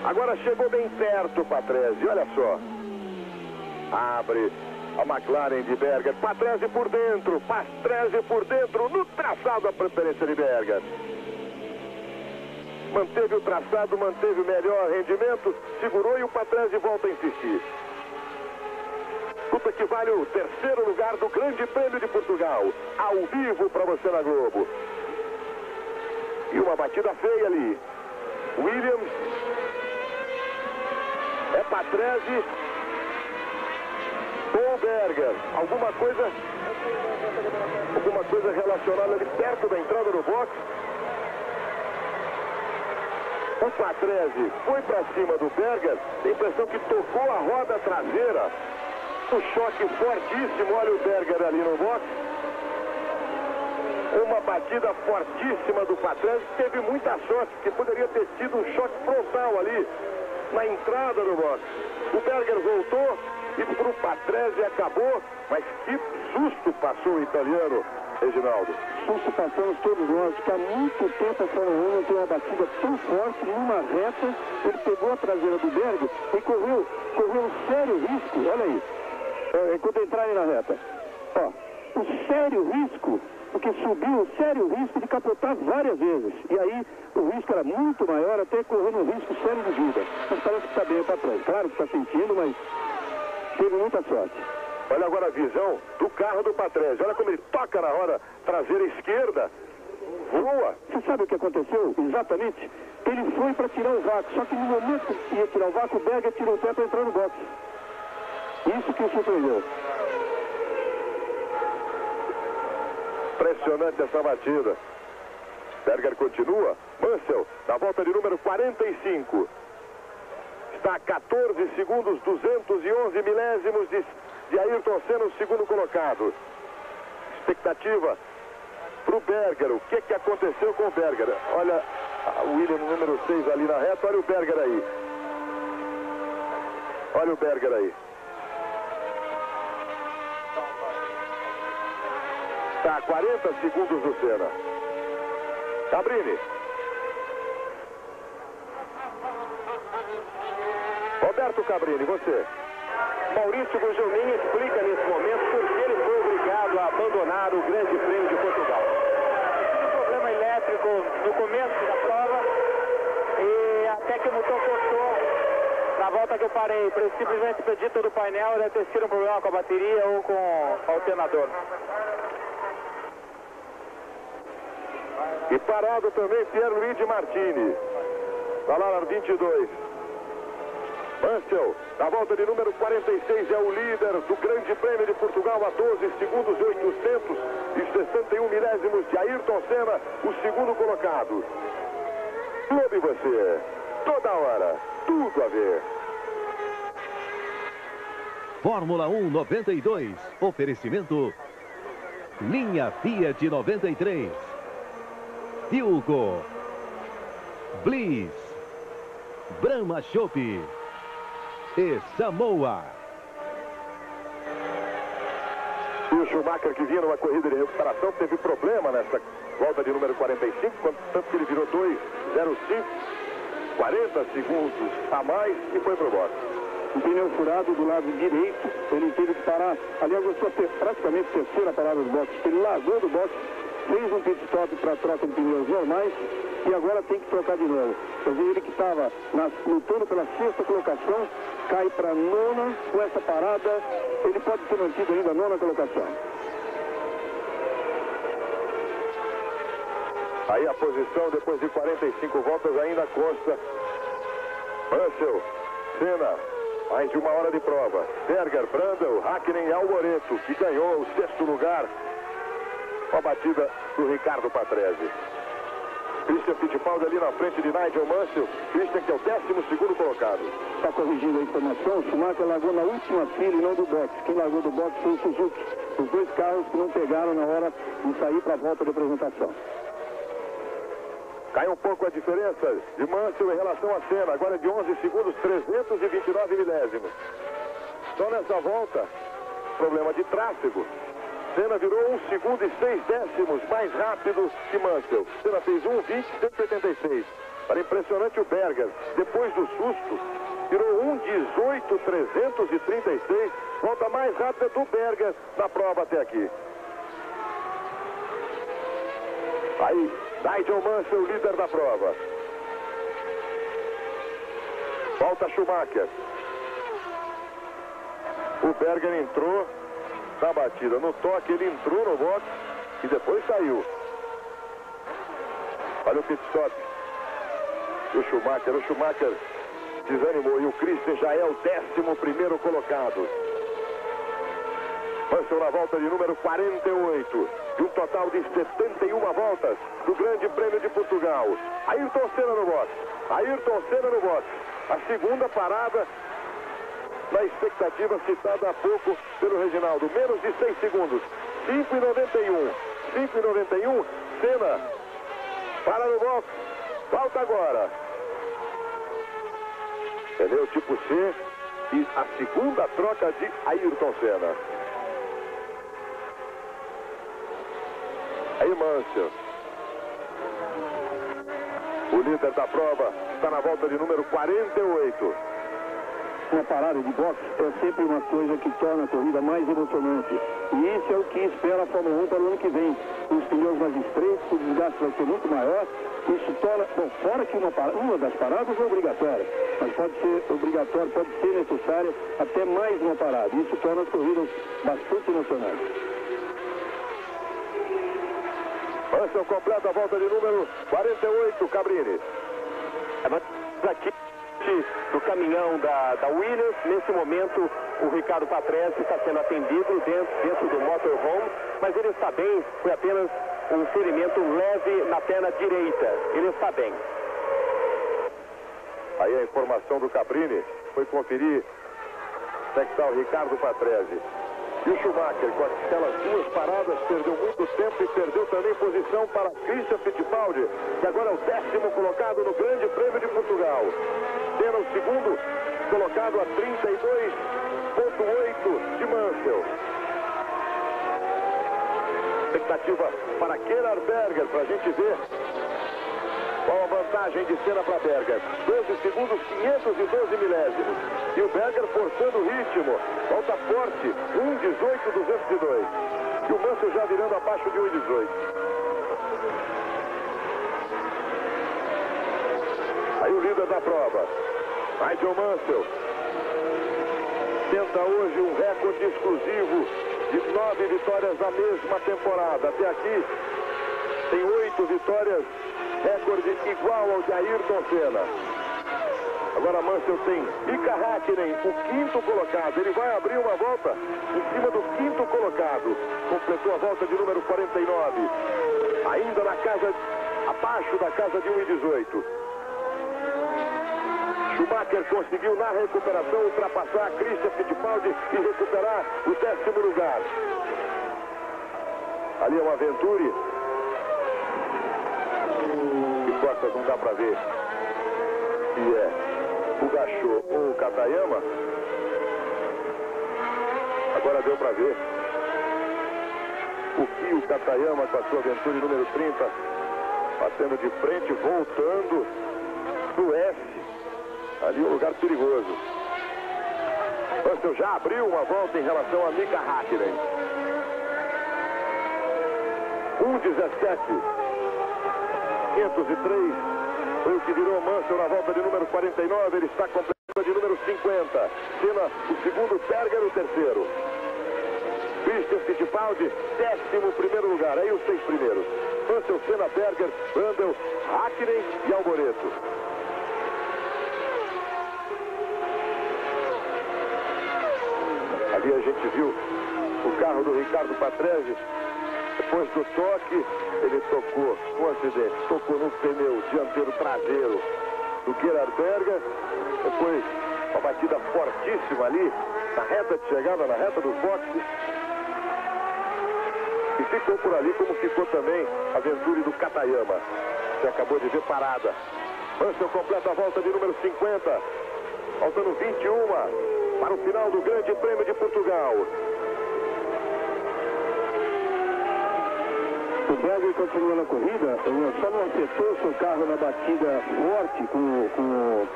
Agora chegou bem perto Patrese, olha só. Abre a McLaren de Berger. Patrese por dentro, Patrese por dentro, no traçado a preferência de Berger. Manteve o traçado, manteve o melhor rendimento, segurou e o Patrese volta a insistir. Luta que vale o terceiro lugar do Grande Prêmio de Portugal. Ao vivo para você na Globo. E uma batida feia ali. Williams. É Patrese. Paul Berger. Alguma coisa. Alguma coisa relacionada ali perto da entrada do box. O Patrese foi para cima do Berger. Tem a impressão que tocou a roda traseira. Um choque fortíssimo. Olha o Berger ali no box. Uma batida fortíssima do Patrese. Teve muita sorte, porque poderia ter sido um choque frontal ali na entrada do box. O Berger voltou e para o Patrese acabou. Mas que susto passou o italiano, Reginaldo. Passamos todos nós, que há muito tempo a Fórmula 1 não tem uma batida tão forte numa reta. Ele pegou a traseira do Berger e correu, correu um sério risco. Olha aí, é, quando entrarem na reta. Ó, um sério risco porque subiu o sério risco de capotar várias vezes. E aí o risco era muito maior, até correndo um risco sério de vida. Mas parece que está bem para trás. Claro que está sentindo, mas teve muita sorte. Olha agora a visão do carro do Patrese. Olha como ele toca na hora traseira esquerda. Voa. Você sabe o que aconteceu? Exatamente. Ele foi para tirar o vácuo, só que no momento que ia tirar o vácuo, o Berger tirou o pé para entrar no box. Isso que o surpreendeu. Impressionante essa batida. Berger continua. Mansell, na volta de número 45. Está a 14 segundos, 211 milésimos de, de Ayrton Senna, o segundo colocado. Expectativa para o Berger. O que, que aconteceu com o Berger? Olha o William número 6 ali na reta. Olha o Berger aí. Olha o Berger aí. Está a 40 segundos do Senna. Cabrini. Roberto Cabrini, você. Maurício Gugelmin explica nesse momento por que ele foi obrigado a abandonar o Grande Prêmio de Portugal. Um problema elétrico no começo da prova e até que o motor cortou na volta que eu parei. Simplesmente perdi todo o painel, deve ter sido um problema com a bateria ou com o alternador. E parado também Pierluigi Martini. Está lá na 22. Mansell, na volta de número 46, é o líder do Grande Prêmio de Portugal a 12 segundos e 861 milésimos de Ayrton Senna, o segundo colocado. Globo e você, toda hora, tudo a ver. Fórmula 1 92. Oferecimento. Linha Fiat 93. Hilco. Bliss. Brahma Chopp. E Samoa. E o Schumacher que vinha numa corrida de recuperação teve problema nessa volta de número 45, quando, tanto que ele virou 2,05. 40 segundos a mais e foi pro boxe. Um pneu furado do lado direito, ele teve que parar. Aliás, a sua praticamente terceira parada do boxe. Ele largou do boxe, fez um pit stop para troca de pneus normais e agora tem que trocar de novo. Quer dizer, ele que estava lutando pela sexta colocação, cai para nona com essa parada, ele pode ser mantido ainda a nona colocação. Aí a posição, depois de 45 voltas, ainda consta. Mansell, Senna, mais de uma hora de prova. Berger, Brandel, Hackney e Alboreto, que ganhou o sexto lugar com a batida do Ricardo Patrese. Christian Fittipaldi ali na frente de Nigel Mansell. Christian que é o 12 colocado. Está corrigindo a informação, o Schumacher largou na última fila e não do box. Quem largou do box foi o Suzuki. Os dois carros que não pegaram na hora de sair para a volta de apresentação. Cai um pouco a diferença de Mansell em relação a Senna. Agora de 11 segundos, 329 milésimos. Só nessa volta, problema de tráfego. Senna virou 1 segundo e 6 décimos mais rápido que Mansell. Senna fez 1,20, 186. Para impressionante o Berger, depois do susto, virou 1,18, 336. Volta mais rápida do Berger na prova até aqui. Aí, Nigel Mansell, líder da prova. Volta Schumacher. O Berger entrou na batida. No toque, ele entrou no box e depois saiu. Olha o pit stop. O Schumacher, o Schumacher desanimou. E o Christian já é o décimo primeiro colocado. Mansell na volta de número 48. De um total de 71 voltas do Grande Prêmio de Portugal. Ayrton Senna no box. Ayrton Senna no box. A segunda parada na expectativa citada há pouco pelo Reginaldo. Menos de 6 segundos. 5,91. 5,91. Senna para no box. Falta agora. Pneu tipo C e a segunda troca de Ayrton Senna. Aí Mansell. O líder da prova está na volta de número 48 uma parada de boxe é sempre uma coisa que torna a corrida mais emocionante. E isso é o que espera a Fórmula 1 para o ano que vem. Os pneus mais estreitos, o desgaste vai ser muito maior. Isso torna, bom, fora que uma, uma das paradas é obrigatória, mas pode ser obrigatório, pode ser necessária até mais uma parada. Isso torna as corridas bastante emocionantes. Mansell completa a volta de número 48, Cabrini. É, aqui do caminhão da, da Williams. Nesse momento, o Ricardo Patrese está sendo atendido dentro, dentro do motorhome, mas ele está bem, foi apenas um ferimento leve na perna direita. Ele está bem. Aí a informação do Cabrini foi conferir como é que está o Ricardo Patrese. E o Schumacher, com aquelas duas paradas, perdeu muito tempo e perdeu também posição para Christian Fittipaldi, que agora é o décimo colocado no Grande Prêmio de Portugal. Senna, o segundo colocado a 32,8 de Mansell. Expectativa para Gerard Berger, para a gente ver qual a vantagem de Senna para Berger? 12 segundos, 512 milésimos. E o Berger forçando o ritmo. Volta forte, 1,18, 202. E o Mansell já virando abaixo de 1,18. Aí o líder da prova, Nigel Mansell. Tenta hoje um recorde exclusivo de nove vitórias na mesma temporada. Até aqui, tem oito vitórias recorde igual ao de Ayrton Senna. Agora Mansell tem Mika Hakkinen, o quinto colocado. Ele vai abrir uma volta em cima do quinto colocado. Completou a volta de número 49. Ainda na casa, abaixo da casa de 1,18. Schumacher conseguiu na recuperação ultrapassar Christian Fittipaldi e recuperar o décimo lugar. Ali é uma Venturi costas não dá para ver se é o Gachô ou o Katayama. Agora deu para ver o que o Katayama com a sua aventura número 30, batendo de frente, voltando pro S. Ali um lugar perigoso. Russell já abriu uma volta em relação a Mika Hakkinen. 1,17. 503. Foi o que virou Mansell na volta de número 49. Ele está completando de número 50. Senna, o segundo, Berger, o terceiro. Christian Fittipaldi, décimo primeiro lugar. Aí os seis primeiros. Mansell, Senna, Berger, Randall, Hakkinen e Alboreto. A gente viu o carro do Ricardo Patrese. Depois do toque, ele tocou um acidente, tocou no pneu dianteiro traseiro do Gerard Berger. Depois, uma batida fortíssima ali, na reta de chegada, na reta dos boxes. E ficou por ali, como ficou também a Venturi do Katayama. Você acabou de ver parada. Mansell completa a volta de número 50. Faltando 21 para o final do Grande Prêmio de Portugal. O Berger continua na corrida, só não acertou seu carro na batida forte com, com,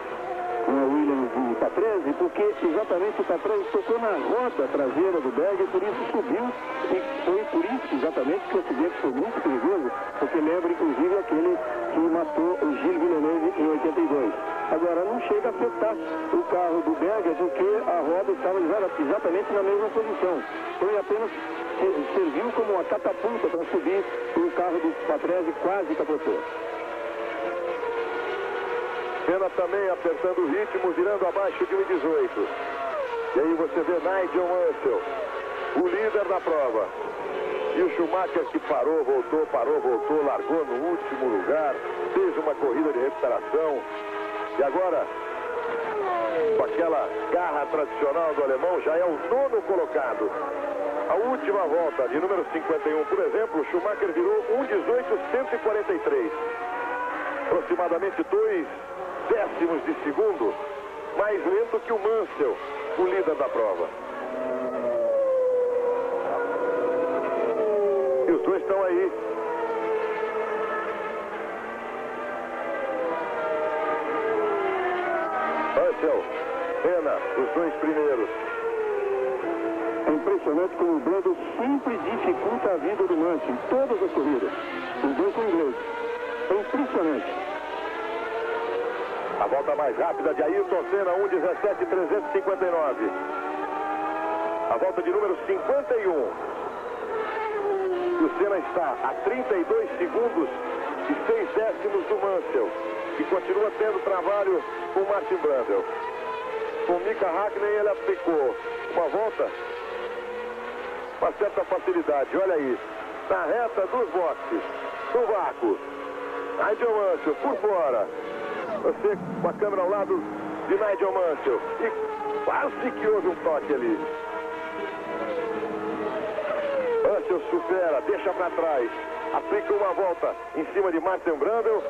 com a Williams de Patrese, porque exatamente o Patrese tocou na roda traseira do Berger, por isso subiu, e foi por isso exatamente que o acidente foi muito perigoso, porque lembra inclusive aquele que matou o Gilles Villeneuve em 82. Agora, não chega a afetar o carro do Berger, porque a roda estava exatamente na mesma posição. Foi apenas serviu como uma catapulta para subir o carro do Patrese quase capotou. Senna também apertando o ritmo, virando abaixo de 1,18. E aí você vê Nigel Mansell, o líder da prova. E o Schumacher que parou, voltou, parou, voltou, largou no último lugar, fez uma corrida de recuperação. E agora, com aquela garra tradicional do alemão, já é o nono colocado. A última volta de número 51, por exemplo, Schumacher virou 1,18,143. Aproximadamente dois décimos de segundo mais lento que o Mansell, o líder da prova. E os dois estão aí. Mansell, Senna, os dois primeiros. É impressionante como o Brando sempre dificulta a vida do Mansell em todas as corridas. Os dois são ingleses. É impressionante. A volta mais rápida de Ayrton Senna, 1,17,359. A volta de número 51. O Senna está a 32 segundos e 6 décimos do Mansell, que continua tendo trabalho com Martin Brundle. Com Mika Hakkinen ele aplicou uma volta com certa facilidade. Olha aí, na reta dos boxes, no vácuo. Nigel Mansell por fora. Você com a câmera ao lado de Nigel Mansell. E quase que houve um toque ali. Mansell supera, deixa para trás. Aplica uma volta em cima de Martin Brundle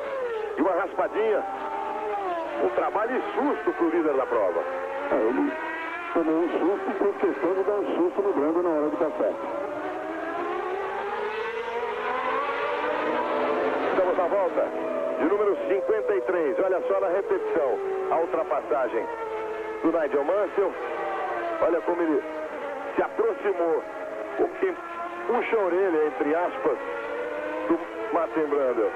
e uma raspadinha. Um trabalho e susto para o líder da prova. É, ele tomou um susto fez questão de dar um susto no Brando na hora do café. Estamos na volta de número 53. Olha só na repetição. A ultrapassagem do Nigel Mansell. Olha como ele se aproximou. O que puxa a orelha, entre aspas, do Martin Brundle.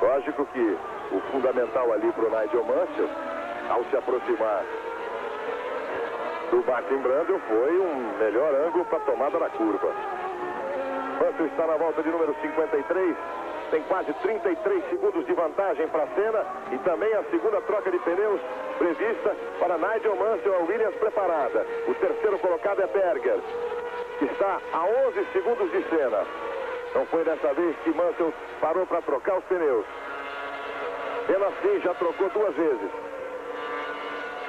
Lógico que o fundamental ali para o Nigel Mansell, ao se aproximar do Martin Brundle, foi um melhor ângulo para a tomada da curva. Mansell está na volta de número 53, tem quase 33 segundos de vantagem para cena e também a segunda troca de pneus prevista para Nigel Mansell, a Williams preparada. O terceiro colocado é Berger, que está a 11 segundos de cena. Não foi dessa vez que Mansell parou para trocar os pneus. Ele assim já trocou duas vezes.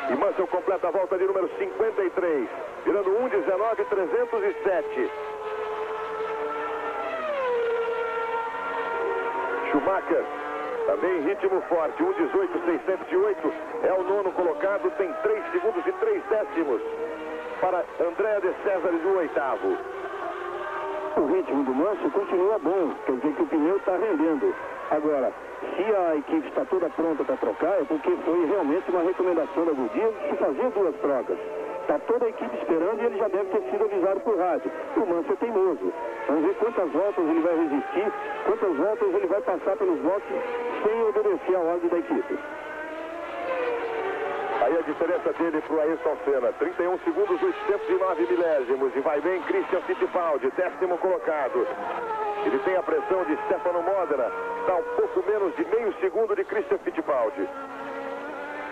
E Mansell completa a volta de número 53, virando 1,19,307. Schumacher, também ritmo forte, 1,18,608. É o nono colocado, tem 3 segundos e 3 décimos para Andréa de César do oitavo. o ritmo do Manso continua bom, quer dizer que o pneu está rendendo. Agora, se a equipe está toda pronta para trocar, é porque foi realmente uma recomendação da Goodyear de fazer duas trocas. Está toda a equipe esperando e ele já deve ter sido avisado por rádio. O Manso é teimoso. Vamos ver quantas voltas ele vai resistir, quantas voltas ele vai passar pelos boxes sem obedecer a ordem da equipe. Aí a diferença dele para o Ayrton Senna, 31 segundos, 809 milésimos. E vai bem Christian Fittipaldi, décimo colocado. Ele tem a pressão de Stefano Modena, está um pouco menos de meio segundo de Christian Fittipaldi.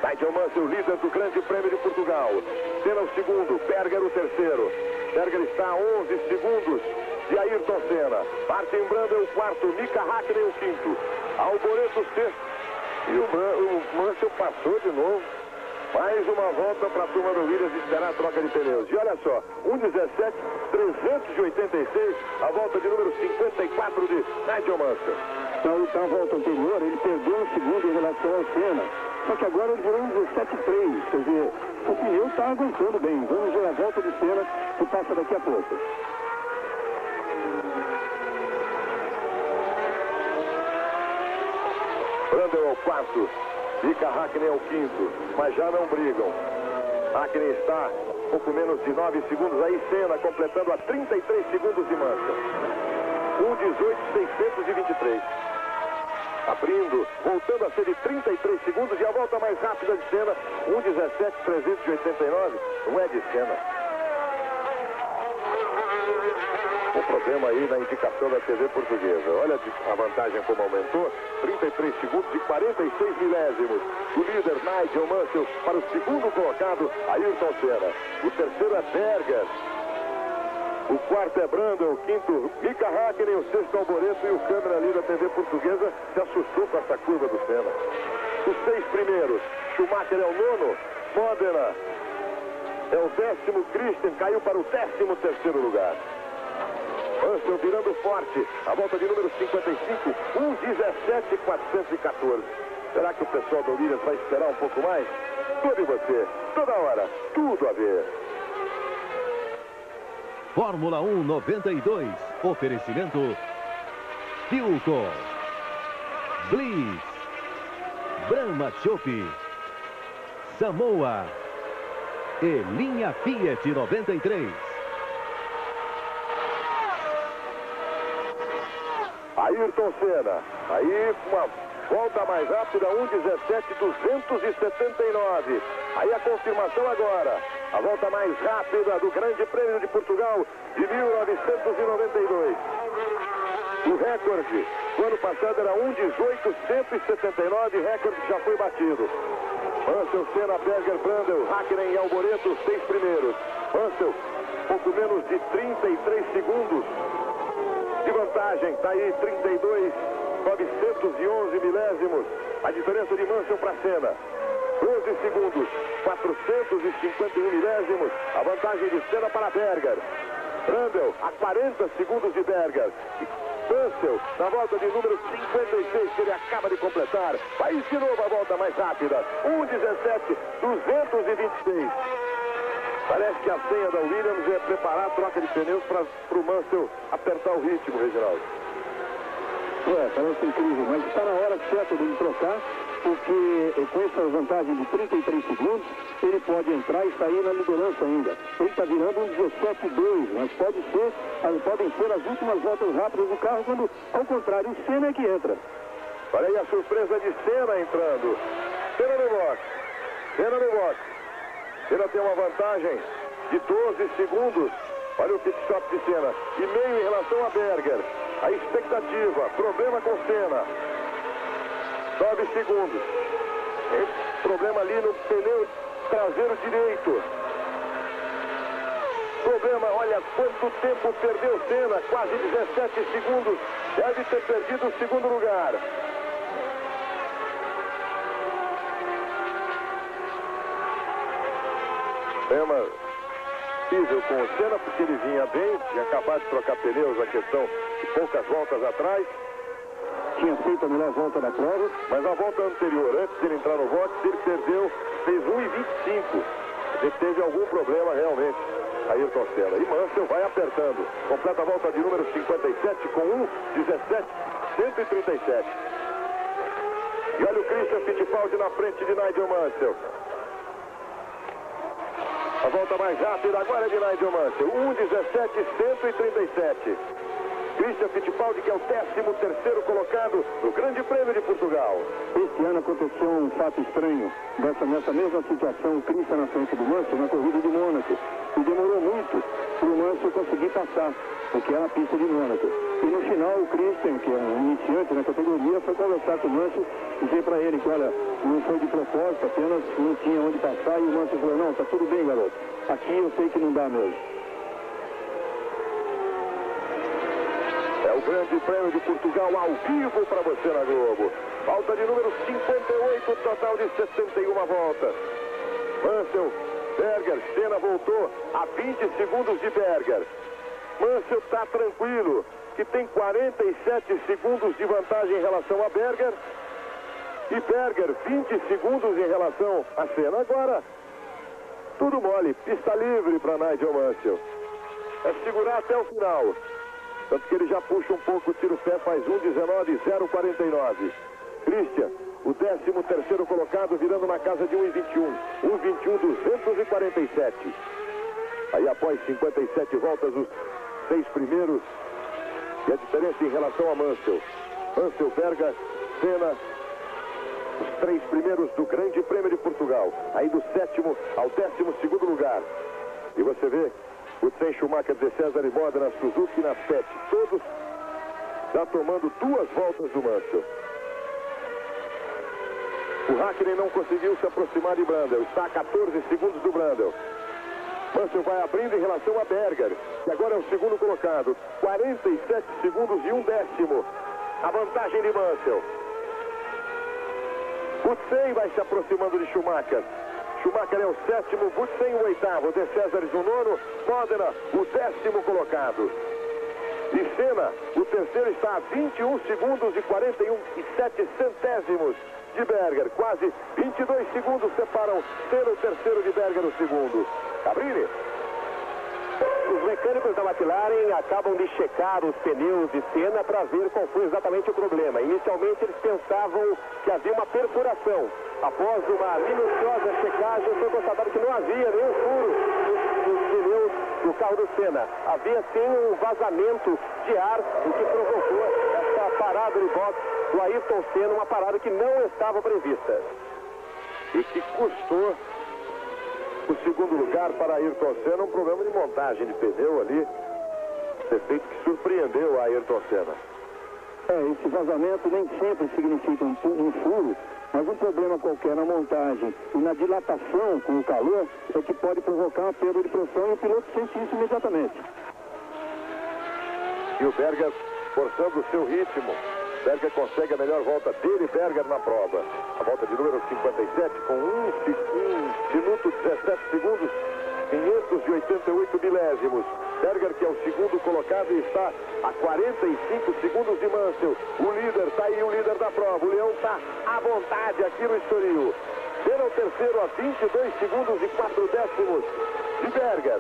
Nigel Mansell, líder do Grande Prêmio de Portugal. Senna o segundo, Berger o terceiro. Berger está a 11 segundos de Ayrton Senna. Martin Brandon o quarto, Mika Hakkinen o quinto. Alboreto o sexto. E o, o Mansell passou de novo. Mais uma volta para a turma do Williams esperar a troca de pneus. E olha só, 1,17, 386, a volta de número 54 de Nigel Mansell. Na, na volta anterior, ele perdeu um segundo em relação ao Senna. Só que agora ele virou um 17,3. Quer dizer, o pneu está aguentando bem. Vamos ver a volta de Senna, que passa daqui a pouco. Brandon é o quarto, Fica Hackney ao quinto, mas já não brigam. Hackney está pouco menos de 9 segundos. Aí Senna completando a 33 segundos de mancha. 1,18,623. Abrindo, voltando a ser de 33 segundos e a volta mais rápida de Senna, 1,17,389. Não é de Senna. O problema aí na indicação da TV portuguesa. Olha a vantagem como aumentou. 33 segundos e 46 milésimos. O líder Nigel Mansell para o segundo colocado, Ayrton Senna. O terceiro é Berger. O quarto é Brandon, o quinto Mika Hakkinen, o sexto Alboreto e o câmera ali da TV portuguesa se assustou com essa curva do Senna. Os seis primeiros, Schumacher é o nono, Modena é o décimo, Christian caiu para o décimo terceiro lugar. Mansell virando forte. A volta de número 55, 1,17,414. Será que o pessoal do Williams vai esperar um pouco mais? Tudo em você, toda hora, tudo a ver. Fórmula 1 92. Oferecimento Filco. Bliss. Brahma Chopp. Samoa. E linha Fiat 93. Ayrton Senna. Aí uma volta mais rápida, 1,17,279. Aí a confirmação agora. A volta mais rápida do Grande Prêmio de Portugal de 1992. O recorde do ano passado era 1,18,179, recorde que já foi batido. Mansell, Senna, Berger, Brandel, Hakkinen e Alboreto, os seis primeiros. Mansell, pouco menos de 33 segundos de vantagem. Está aí 32, 911 milésimos. A diferença de Mansell para Senna. 12 segundos, 451 milésimos. A vantagem de Senna para Berger. Brandel a 40 segundos de Berger. Mansell na volta de número 56 que ele acaba de completar. Vai de novo a volta mais rápida. 1,17, 226. Parece que a senha da Williams é preparar a troca de pneus para o Mansell apertar o ritmo, Reginaldo. É, parece incrível, mas está na hora certa de trocar, porque com essa vantagem de 33 segundos, ele pode entrar e sair na liderança ainda. Ele está virando um 17-2, mas pode ser, podem ser as últimas voltas rápidas do carro, quando, ao contrário, o Senna é que entra. Olha aí a surpresa de Senna entrando. Senna no box. Senna no box. Senna tem uma vantagem de 12 segundos. Olha o pit stop de Senna. E meio em relação a Berger. A expectativa. Problema com Senna. 9 segundos. Problema ali no pneu traseiro direito. Problema, olha quanto tempo perdeu Senna. Quase 17 segundos. Deve ter perdido o segundo lugar. Problema possível com o Senna, porque ele vinha bem, tinha acabado de trocar pneus, a questão de poucas voltas atrás. Tinha feito a melhor volta da prova. Mas a volta anterior, antes de ele entrar no box, ele perdeu, fez 1,25. de que teve algum problema realmente. Ayrton Senna. E Mansell vai apertando. Completa a volta de número 57 com 1, 17, 137. E olha o Christian Fittipaldi na frente de Nigel Mansell. A volta mais rápida agora é de Nigel Mansell. 1, 17, 137. Christian Fittipaldi, que é o 13 terceiro colocado no Grande Prêmio de Portugal. Este ano aconteceu um fato estranho. Nessa, mesma situação, o Christian na frente do Mansell na corrida de Mônaco. E demorou muito para o Mansell conseguir passar, porque era a pista de Mônaco. E no final, o Christian, que é um iniciante na categoria, foi conversar com o Mansell, dizer para ele que, olha, não foi de propósito, apenas não tinha onde passar. E o Mansell falou, não, tá tudo bem, garoto. Aqui eu sei que não dá mesmo. É o Grande Prêmio de Portugal ao vivo para você na Globo. Falta de número 58, total de 61 voltas. Mansell, Berger, Senna voltou a 20 segundos de Berger. Mansell está tranquilo, que tem 47 segundos de vantagem em relação a Berger. E Berger, 20 segundos em relação a Senna. Agora, tudo mole, pista livre para Nigel Mansell. É segurar até o final. Tanto que ele já puxa um pouco, tira o pé, faz 1,19, 0,49. Christian, o 13 terceiro colocado, virando na casa de 1,21. 1,21, 247. Aí após 57 voltas, os seis primeiros. E a diferença em relação a Mansell. Mansell, Berga, Senna, os três primeiros do Grande Prêmio de Portugal. Aí do sétimo ao décimo segundo lugar. E você vê o Tsen Schumacher de César Moda na Suzuki na Pet. Todos já tomando duas voltas do Mansell. O Hackney não conseguiu se aproximar de Brandel. Está a 14 segundos do Brandel. Mansell vai abrindo em relação a Berger, que agora é o segundo colocado. 47 segundos e um décimo. A vantagem de Mansell. Butsen vai se aproximando de Schumacher. Schumacher é o sétimo, Butsen o oitavo, De Césares o nono, Modena o décimo colocado. E Senna, o terceiro está a 21 segundos e 41 e 7 centésimos de Berger. Quase 22 segundos separam Senna o terceiro de Berger o segundo. Cabrini. Os mecânicos da McLaren acabam de checar os pneus de Senna para ver qual foi exatamente o problema. Inicialmente eles pensavam que havia uma perfuração. Após uma minuciosa checagem, foi constatado que não havia nenhum furo nos, pneus do carro do Senna. Havia sim um vazamento de ar, o que provocou essa parada de box do Ayrton Senna, uma parada que não estava prevista. E que custou o segundo lugar para Ayrton Senna, um problema de montagem de pneu ali. Defeito que surpreendeu a Ayrton Senna. É, esse vazamento nem sempre significa um, um furo, mas um problema qualquer na montagem e na dilatação com o calor é que pode provocar uma perda de pressão e o piloto sente isso imediatamente. E o Berger forçando o seu ritmo. Berger consegue a melhor volta dele, Berger na prova. A volta de número 57 com 1, 1 minuto 17 segundos, 588 milésimos. Berger, que é o segundo colocado, está a 45 segundos de Mansell. O líder, está aí o líder da prova. O Leão está à vontade aqui no Estoril. Será o terceiro a 22 segundos e 4 décimos de Berger.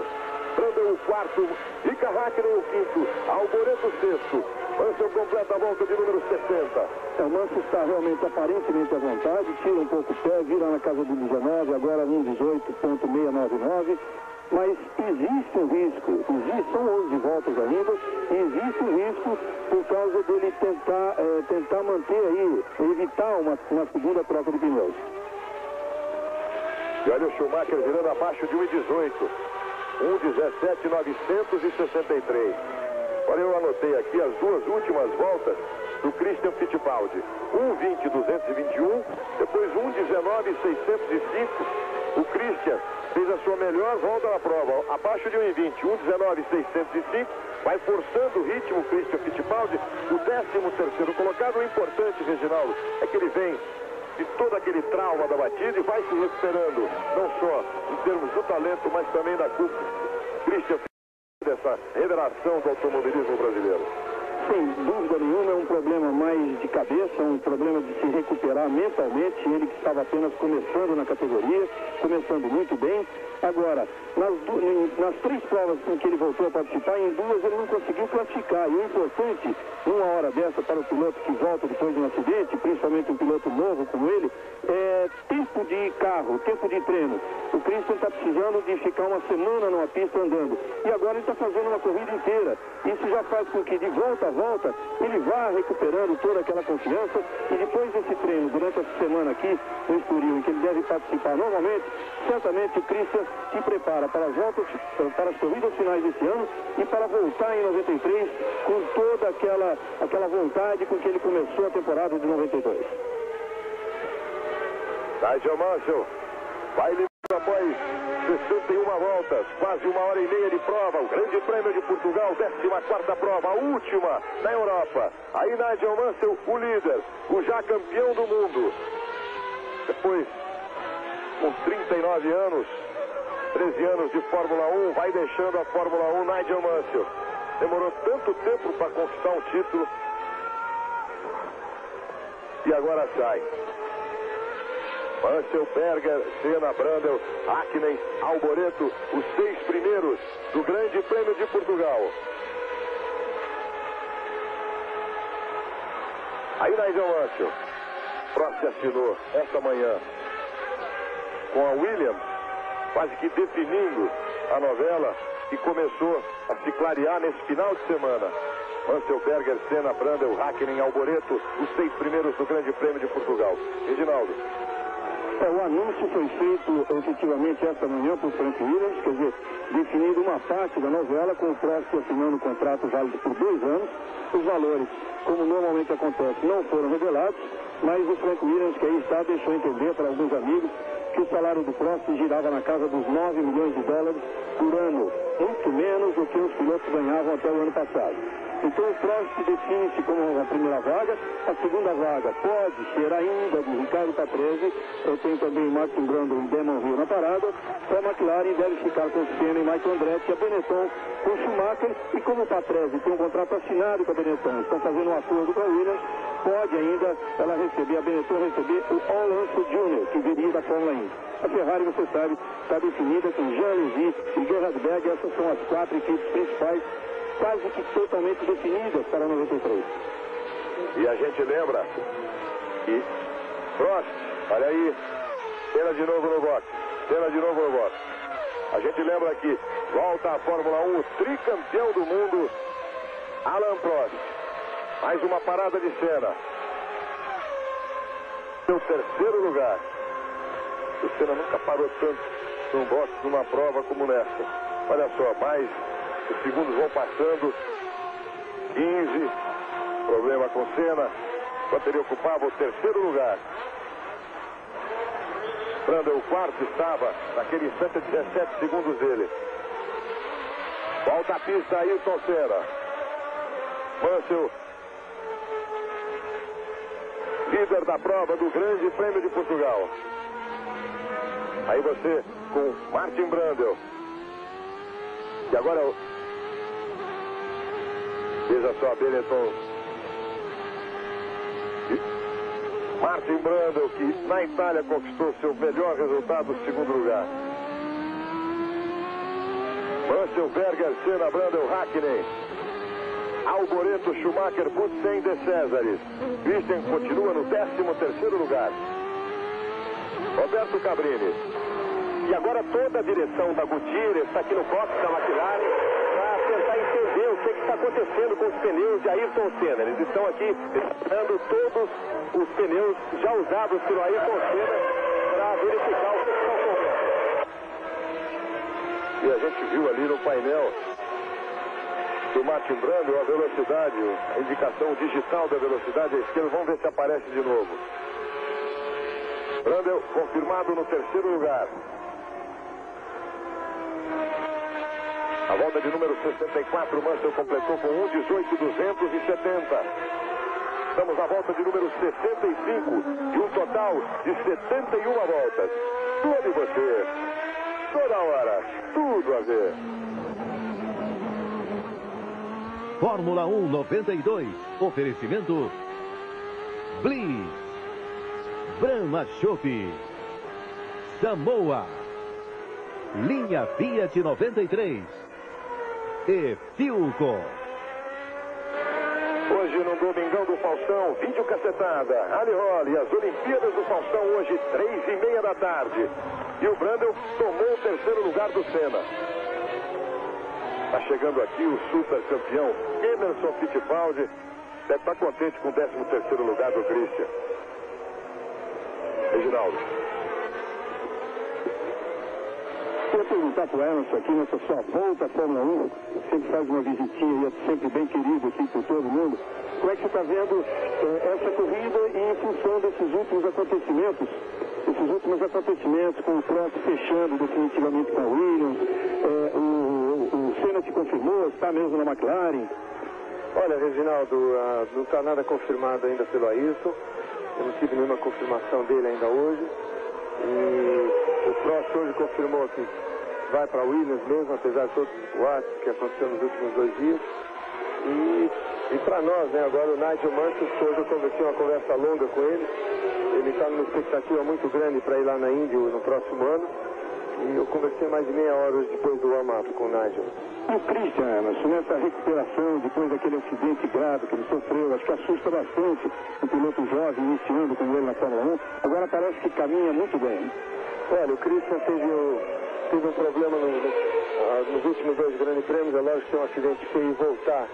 Brandon o quarto, Ica Hackney o quinto, Alboreto o sexto. Mansell completa a volta de número 60. É, o Mansell está realmente aparentemente à vontade, tira um pouco o pé, vira na casa do 19, agora 1,18.699. Mas existe um risco, existe, são 11 voltas ainda, e existe um risco por causa dele tentar, é, tentar manter aí, evitar uma, uma segunda troca de pneus. E olha o Schumacher virando abaixo de 1,18. 1,17,963. Olha, eu anotei aqui as duas últimas voltas do Christian Fittipaldi. 1,20,221, depois 1,19,605. O Christian fez a sua melhor volta na prova, abaixo de 1,20, 1,19,605. Vai forçando o ritmo Christian Fittipaldi, o 13 terceiro colocado. O importante, Reginaldo, é que ele vem de todo aquele trauma da batida e vai se recuperando, não só em termos do talento, mas também da culpa. Christian dessa revelação do automobilismo brasileiro. Sem dúvida nenhuma, é um problema mais de cabeça, um problema de se recuperar mentalmente. Ele que estava apenas começando na categoria, começando muito bem. Agora, nas, nas três provas em que ele voltou a participar, em duas ele não conseguiu classificar. E o importante, numa hora dessa, para o piloto que volta depois de um acidente, principalmente um piloto novo como ele, é tempo de carro, tempo de treino. O Christian está precisando de ficar uma semana numa pista andando. E agora ele está fazendo uma corrida inteira. Isso já faz com que de volta a volta ele vá recuperando toda aquela confiança e depois desse treino, durante essa semana aqui no Estoril, em que ele deve participar novamente, certamente o Christian se prepara para as voltas, para as corridas finais desse ano e para voltar em 93 com toda aquela, aquela vontade com que ele começou a temporada de 92. Nigel Mansell vai após 61 voltas, quase uma hora e meia de prova, o Grande Prêmio de Portugal, 14 prova, a última na Europa. Aí Nigel Mansell, o líder, o já campeão do mundo. Depois, com 39 anos, 13 anos de Fórmula 1, vai deixando a Fórmula 1 Nigel Mansell. Demorou tanto tempo para conquistar um título. E agora sai. Mansell, Berger, Senna, Brandel, Hackney, Alboreto, os seis primeiros do Grande Prêmio de Portugal. Aí Nigel Mansell, Prost assinou esta manhã com a Williams, quase que definindo a novela que começou a se clarear nesse final de semana. Mansell, Berger, Senna, Brandel, Hackney, Alboreto, os seis primeiros do Grande Prêmio de Portugal. Reginaldo. É, o anúncio foi feito efetivamente esta manhã por Frank Williams, quer dizer, definindo uma parte da novela com o Prost assinando um contrato válido por dois anos. Os valores, como normalmente acontece, não foram revelados, mas o Frank Williams, que aí está, deixou entender para alguns amigos que o salário do Prost girava na casa dos 9 milhões de dólares por ano, muito menos do que os pilotos ganhavam até o ano passado. Então o Prost define-se como a primeira vaga. A segunda vaga pode ser ainda de Ricardo Patrese. Eu tenho também Martin Brando e Demon Hill na parada. A McLaren deve ficar com Senna e Michael Andretti. A Benetton com Schumacher. E como o Patrese tem um contrato assinado com a Benetton, estão fazendo um acordo com a Williams, pode ainda ela receber, a Benetton receber o Alonso Jr., que viria da Fórmula 1. A Ferrari, você sabe, está definida com Jean e Gerhard Berg. Essas são as quatro equipes principais quase que totalmente definidas para 93. E a gente lembra que Prost, olha aí, cena de novo no boxe, cena de novo no boxe. A gente lembra que volta à Fórmula 1, o tricampeão do mundo, Alan Prost. Mais uma parada de cena. Seu terceiro lugar. O Senna nunca parou tanto num boxe, numa prova como nessa. Olha só, mais os segundos vão passando. 15. Problema com Senna. Ele ocupava o terceiro lugar. Brandel, o quarto, estava naquele instante 17 segundos dele. Volta a pista, Ayrton Senna. Mansell. Líder da prova do Grande Prêmio de Portugal. Aí você com Martin Brandel. E agora Veja só Benetton. Martin Brandel, que na Itália conquistou seu melhor resultado, segundo lugar. Mansell, Berger, Senna, Brandel, Hackney. Alboreto, Schumacher, Butzen de Césares. Christian continua no 13º lugar. Roberto Cabrini. E agora toda a direção da Gutierrez está aqui no box da McLaren tentar entender o que está acontecendo com os pneus de Ayrton Senna. Eles estão aqui testando todos os pneus já usados pelo Ayrton Senna para verificar o que está ocorrendo. E a gente viu ali no painel do Martin Brando a velocidade, a indicação digital da velocidade à esquerda. Vamos ver se aparece de novo. Brandel confirmado no terceiro lugar. A volta de número 64, Mansell completou com 1,18,270. Estamos na volta de número 65 e um total de 71 voltas. Tudo você, toda hora, tudo a ver. Fórmula 1 92. Oferecimento Bliss. Brahma Chopp. Samoa. Linha Fiat 93. E Filco. Hoje no Domingão do Faustão, vídeo cacetada, Ali Holly, as Olimpíadas do Faustão hoje, três e meia da tarde. E o Brandel tomou o terceiro lugar do Senna. Está chegando aqui o super campeão Emerson Fittipaldi. Deve estar contente com o 13 terceiro lugar do Christian. Reginaldo. Queria perguntar para o Emerson aqui nessa sua volta à Fórmula 1, sempre faz uma visitinha e é sempre bem querido aqui por todo mundo. Como é que você está vendo eh, essa corrida e em função desses últimos acontecimentos, esses últimos acontecimentos com o Prost fechando definitivamente com a Williams, eh, o, o Senna se confirmou, está mesmo na McLaren. Olha, Reginaldo, ah, não está nada confirmado ainda pelo Ayrton. Eu não tive nenhuma confirmação dele ainda hoje. E o Prost hoje confirmou que vai para Williams mesmo, apesar de todos os boatos que aconteceram nos últimos dois dias. E, e para nós, né, agora o Nigel Mansell, hoje eu conversei uma conversa longa com ele. Ele está numa expectativa muito grande para ir lá na Índia no próximo ano. E eu conversei mais de meia hora hoje depois do warm-up com o Nigel. E o Christian Emerson, nessa recuperação depois daquele acidente grave que ele sofreu, acho que assusta bastante um piloto jovem iniciando com ele na Fórmula 1. Agora parece que caminha muito bem. Olha, o Christian teve, teve um problema no- no- ah, nos últimos dois grandes prêmios. É lógico que tem um acidente feio e voltar.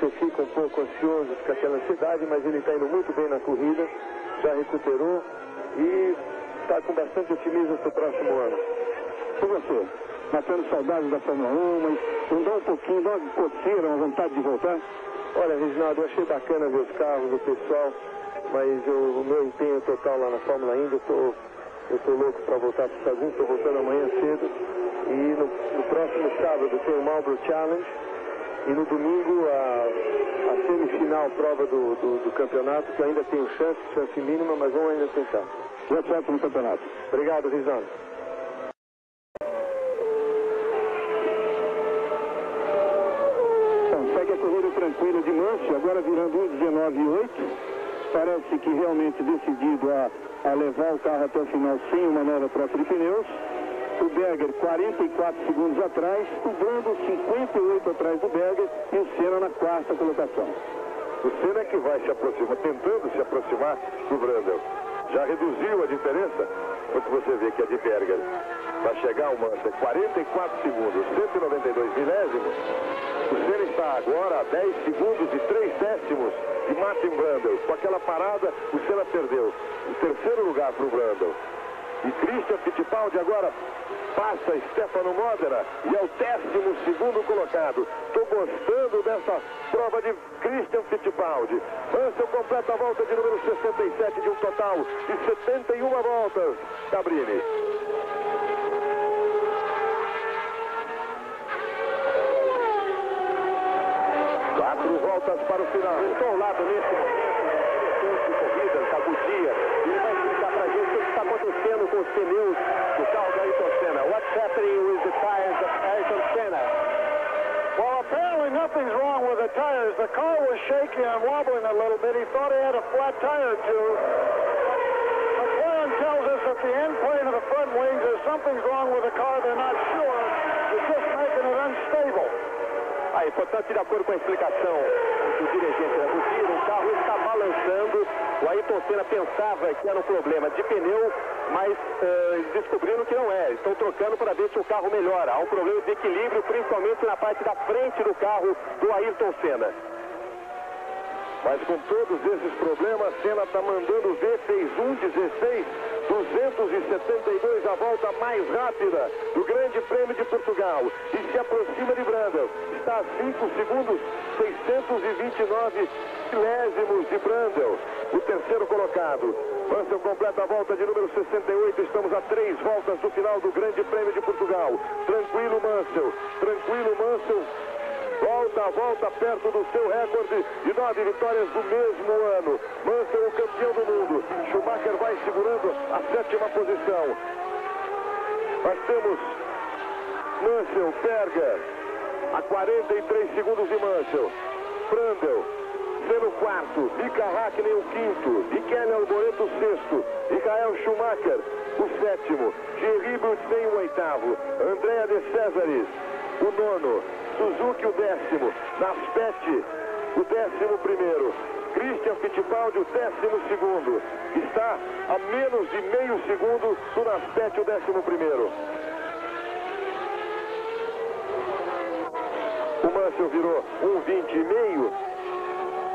Você fica um pouco ansioso, fica aquela ansiedade, mas ele está indo muito bem na corrida, já recuperou e está com bastante otimismo para o próximo ano. E você? Matando saudades da Fórmula 1, mas não dá um pouquinho, dá uma coceira, uma vontade de voltar? Olha, Reginaldo, eu achei bacana ver os carros, o pessoal, mas eu- o meu empenho total lá na Fórmula Indy, eu tô, eu tô louco para voltar para os Estados Unidos, estou voltando amanhã cedo. E no, no próximo sábado tem o Marlboro Challenge. E no domingo a, a semifinal prova do, do, do campeonato, que ainda tem chance, chance mínima, mas vamos ainda tentar. Boa sorte no campeonato. Obrigado, Rizano. Bom, segue a corrida agora virando 1,19,8. Parece que realmente decidido a, a levar o carro até o final sem uma nova troca de pneus. O Berger 44 segundos atrás, o Brando 58 atrás do Berger e o Senna na quarta colocação. O Senna que vai se aproximar, tentando se aproximar do Brandel. Já reduziu a diferença, quando você vê que a de Berger vai chegar ao Mansell 44 segundos, 192 milésimos. O Senna está agora a 10 segundos e 3 décimos de Martin Brandel. Com aquela parada, o Senna perdeu o terceiro lugar para o Brandel. E Christian Fittipaldi agora passa Stefano Modena e é o décimo segundo colocado. Estou gostando dessa prova de Christian Fittipaldi. Mansell completa a volta de número 67 de um total de 71 voltas. Cabrini. Voltas para o final. Estou ao lado nesse momento, de corridas, da Goodyear. Ele vai explicar pra gente o que está acontecendo com os pneus do carro do Ayrton Senna. What's happening with the tires of Ayrton Senna? Well, apparently nothing's wrong with the tires. The car was shaky and wobbling a little bit. He thought he had a flat tire or two. McLaren tells us that the end plane of the front wings is something's wrong with the car. They're not sure. It's just making it unstable. Aí, portanto, de acordo com a explicação do dirigente da Goodyear, o carro está balançando. O Ayrton Senna pensava que era um problema de pneu, mas eh, descobriram que não é. Estão trocando para ver se o carro melhora. Há um problema de equilíbrio, principalmente na parte da frente do carro do Ayrton Senna. Mas com todos esses problemas, Senna está mandando ver, fez 1,16, 272 a volta mais rápida do Grande Prêmio de Portugal. E se aproxima de Brandel. Está a 5 segundos, 629 milésimos de Brandel. O terceiro colocado. Mansell completa a volta de número 68. Estamos a três voltas do final do Grande Prêmio de Portugal. Tranquilo, Mansell. Tranquilo, Mansell. Volta volta perto do seu recorde de nove vitórias do mesmo ano. Mansell, o campeão do mundo. Schumacher vai segurando a sétima posição. Nós temos Mansell, Berger, a 43 segundos de Mansell. Brandel. Sendo quarto, Mika Hakkinen o quinto, Michele Alboreto o sexto, Michael Schumacher o sétimo, Thierry Brutzen o oitavo, Andrea de Césares o nono, Suzuki o décimo, Naspet o décimo primeiro, Christian Fittipaldi o décimo segundo, está a menos de meio segundo do Naspet o décimo primeiro. O Mansell virou 1,20 e meio.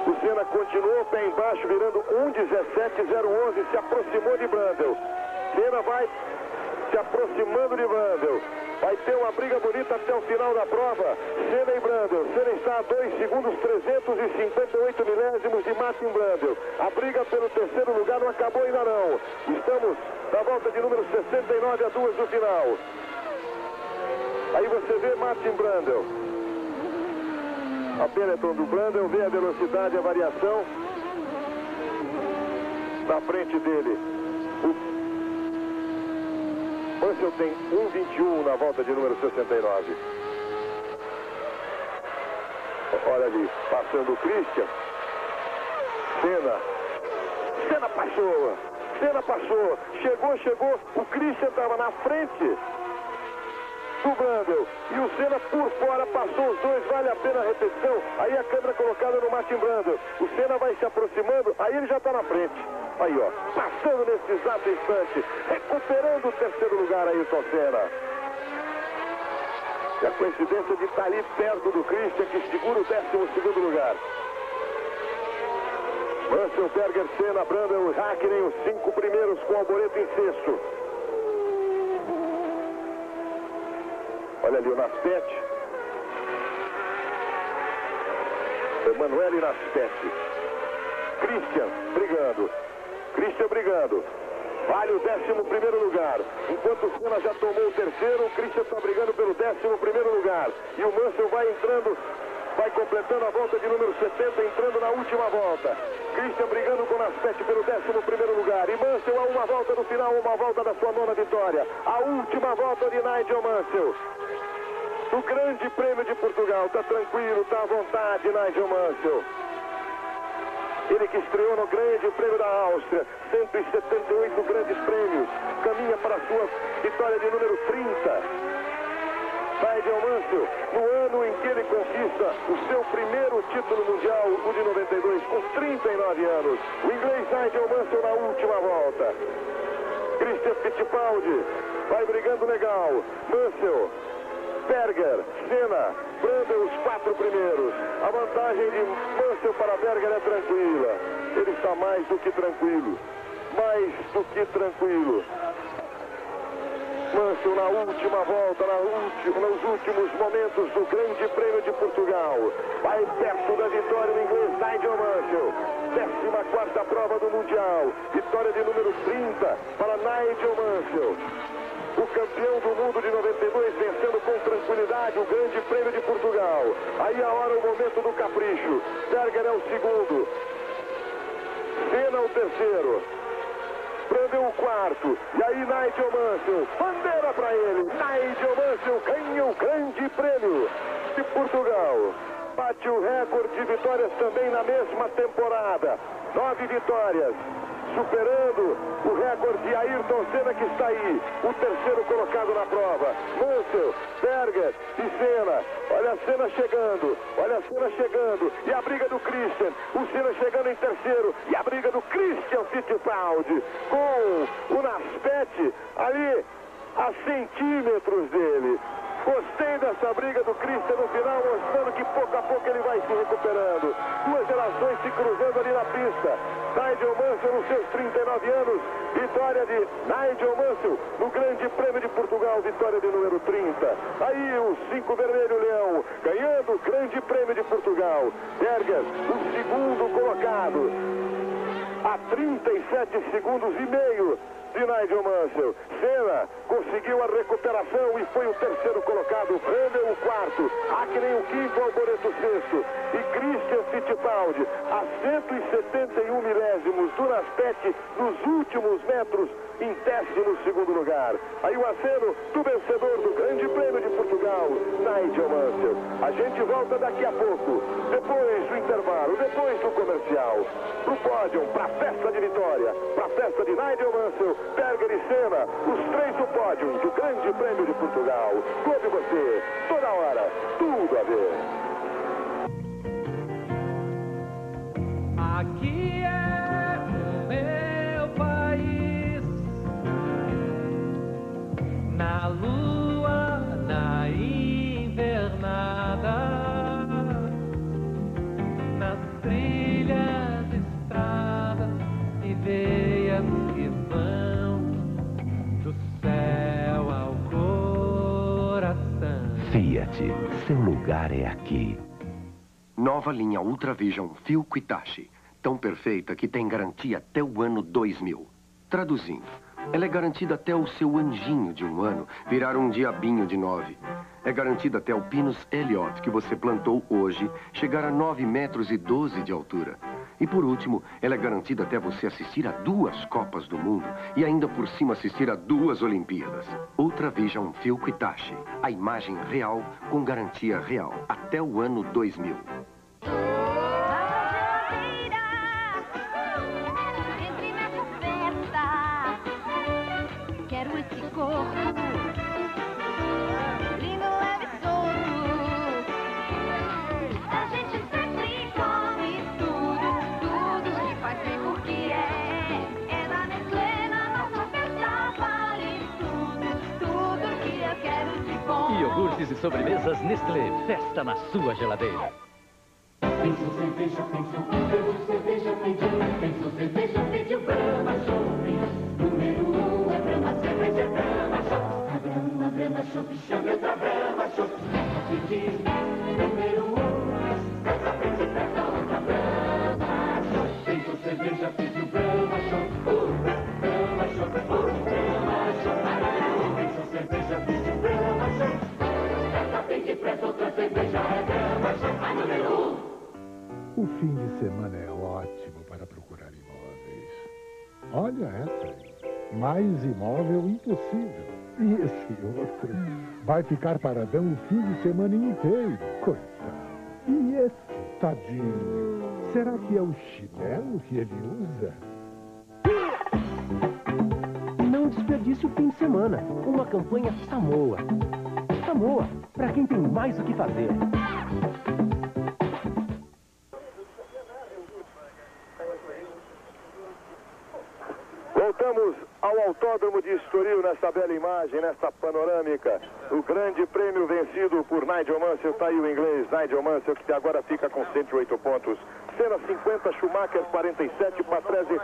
O Senna continuou pé embaixo, virando 1,17,011. Se aproximou de Brandel. Senna vai se aproximando de Brandel. Vai ter uma briga bonita até o final da prova. Senna e Brandel. Senna está a 2 segundos 358 milésimos de Martin Brandel. A briga pelo terceiro lugar não acabou ainda não. Estamos na volta de número 69 a 2 do final. Aí você vê Martin Brandel. A Benetton do Brandel, vê a velocidade, a variação. Na frente dele, o Mansell tem 1,21 na volta de número 69. Olha ali, passando o Christian. Senna. Senna passou. Senna passou. Chegou, chegou. O Christian estava na frente do Brandel. E o Senna por fora passou os dois, vale a pena a repetição. Aí a câmera colocada no Martin Brandel. O Senna vai se aproximando, aí ele já está na frente. Aí, ó, passando nesse exato instante, recuperando o terceiro lugar aí, o Senna. E a coincidência de estar ali perto do Christian, que segura o décimo segundo lugar. Mansell, Berger, Senna, Brandel, Hackney, os cinco primeiros com o Alboreto em sexto. Olha ali o Naspet. Emanuele Naspet. Christian brigando. Christian brigando. Vale o 11 primeiro lugar. Enquanto o Senna já tomou o terceiro, o Christian está brigando pelo 11 primeiro lugar. E o Mansell vai entrando, vai completando a volta de número 70, entrando na última volta. Christian brigando com o Naspet pelo 11 primeiro lugar. E Mansell a uma volta do final, uma volta da sua nona vitória. A última volta de Nigel Mansell. O Grande Prêmio de Portugal. Está tranquilo, está à vontade, Nigel Mansell. Ele que estreou no Grande Prêmio da Áustria, 178 grandes prêmios, caminha para a sua vitória de número 30. Nigel Mansell, no ano em que ele conquista o seu primeiro título mundial, o de 92, com 39 anos. O inglês Nigel Mansell na última volta. Christian Fittipaldi vai brigando legal. Mansell Berger, Senna, Brandon os quatro primeiros. A vantagem de Mansell para Berger é tranquila. Ele está mais do que tranquilo. Mais do que tranquilo. Mansell na última volta, na última, nos últimos momentos do Grande Prêmio de Portugal. Vai perto da vitória do inglês Nigel Mansell. 14 prova do Mundial. Vitória de número 30 para Nigel Mansell o campeão do mundo de 92, vencendo tranquilidade o Grande Prêmio de Portugal. Aí a hora, o momento do capricho. Berger é o segundo. Senna o terceiro. Prendeu o quarto. E aí Nigel Mansell, bandeira para ele. Nigel Mansell ganha o Grande Prêmio de Portugal. Bate o recorde de vitórias também na mesma temporada. Nove vitórias superando o recorde de Ayrton Senna que está aí, o terceiro colocado na prova. Mansell, Berger e Senna. Olha a Senna chegando, olha a Senna chegando. E a briga do Christian, o Senna chegando em terceiro. E a briga do Christian Fittipaldi com o Naspet ali a centímetros dele. Gostei dessa briga do Christian no final, mostrando que pouco a pouco ele vai se recuperando. Duas gerações se cruzando ali na pista. Nigel Mansell nos seus 39 anos. Vitória de Nigel Mansell no Grande Prêmio de Portugal, vitória de número 30. Aí o 5 Vermelho Leão ganhando o Grande Prêmio de Portugal. Berger, o segundo colocado. A 37 segundos e meio de Nigel Mansell. Senna conseguiu a recuperação e foi o terceiro colocado. Randall o quarto. Ackley o quinto, Alboreto o sexto. E Christian Fittipaldi a 171 milésimos do Raspete nos últimos metros em décimo segundo lugar. Aí o aceno do vencedor do Grande Prêmio de Portugal, Nigel Mansell. A gente volta daqui a pouco, depois do intervalo, depois do comercial, pro pódio, pra festa de vitória, pra festa de Nigel Mansell, Berger e Senna, os três do pódio do Grande Prêmio de Portugal. Clube você, toda hora, tudo a ver. Aqui é na lua, na invernada, nas trilhas, estradas e veias que vão do céu ao coração. Fiat, seu lugar é aqui. Nova linha Ultra Vision Fio Quitashi. Tão perfeita que tem garantia até o ano 2000. Traduzindo, ela é garantida até o seu anjinho de um ano virar um diabinho de nove. É garantida até o Pinus Elliot que você plantou hoje chegar a 9 metros e 12 de altura. E por último, ela é garantida até você assistir a duas Copas do Mundo e ainda por cima assistir a duas Olimpíadas. Ultra Vision Fio Quitashi. A imagem real com garantia real até o ano 2000. Sobremesas Nestlé. Festa na sua geladeira. Penso cerveja, penso penso cerveja, penso, penso cerveja, penso Brahma Chopp. Número um é Brahma cerveja, é Brahma Chopp. A Brahma, Brahma Chopp, chame outra Brahma Chopp. Número um, peça, pense, peça outra Brahma Chopp. Penso cerveja, penso Brahma Chopp. Uh, Cerveja, é número um. O fim de semana é ótimo para procurar imóveis. Olha essa aí. Mais imóvel impossível. E esse outro vai ficar paradão o fim de semana inteiro. Coitado. E esse tadinho? Será que é o chinelo que ele usa? Não desperdice o fim de semana. Uma campanha Samoa. Samoa, para quem tem mais o que fazer. Voltamos ao Autódromo de Estoril nesta bela imagem, nesta panorâmica. O grande prêmio vencido por Nigel Mansell, tá aí o inglês Nigel Mansell, que agora fica com 108 pontos. Senna 50, Schumacher 47, Patrese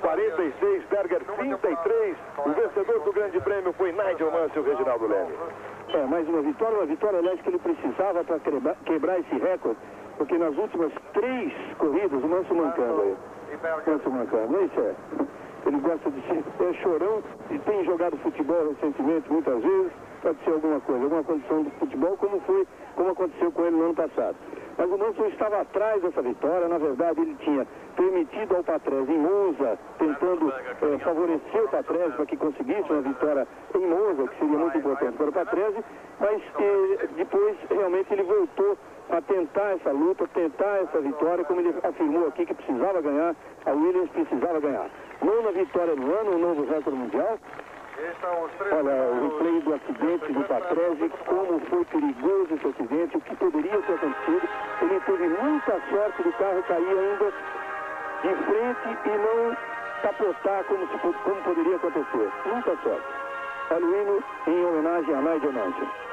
46, Berger 33. O vencedor do grande prêmio foi Nigel Mansell, Reginaldo Leme. É, mais uma vitória, uma vitória, aliás, que ele precisava para quebrar, esse recorde, porque nas últimas três corridas, o Manso mancando aí. Manso mancando, isso é. Ele gosta de ser é chorão e tem jogado futebol recentemente, muitas vezes, pode ser alguma coisa, alguma condição de futebol, como foi, como aconteceu com ele no ano passado. Mas o Manso estava atrás dessa vitória, na verdade ele tinha permitido ao Patrese em Monza, tentando eh, favorecer o Patrese para que conseguisse uma vitória em Monza, que seria muito importante para o Patrese, mas eh, depois realmente ele voltou a tentar essa luta, tentar essa vitória, como ele afirmou aqui que precisava ganhar, a Williams precisava ganhar. Nona vitória no ano, um novo recorde mundial. Olha, o replay do acidente do Patrese, como foi perigoso esse acidente, o que poderia ter acontecido. Ele teve muita sorte do carro cair ainda de frente e não capotar como, se, como poderia acontecer. Muita sorte. Olha o hino em homenagem a Nigel Mansell.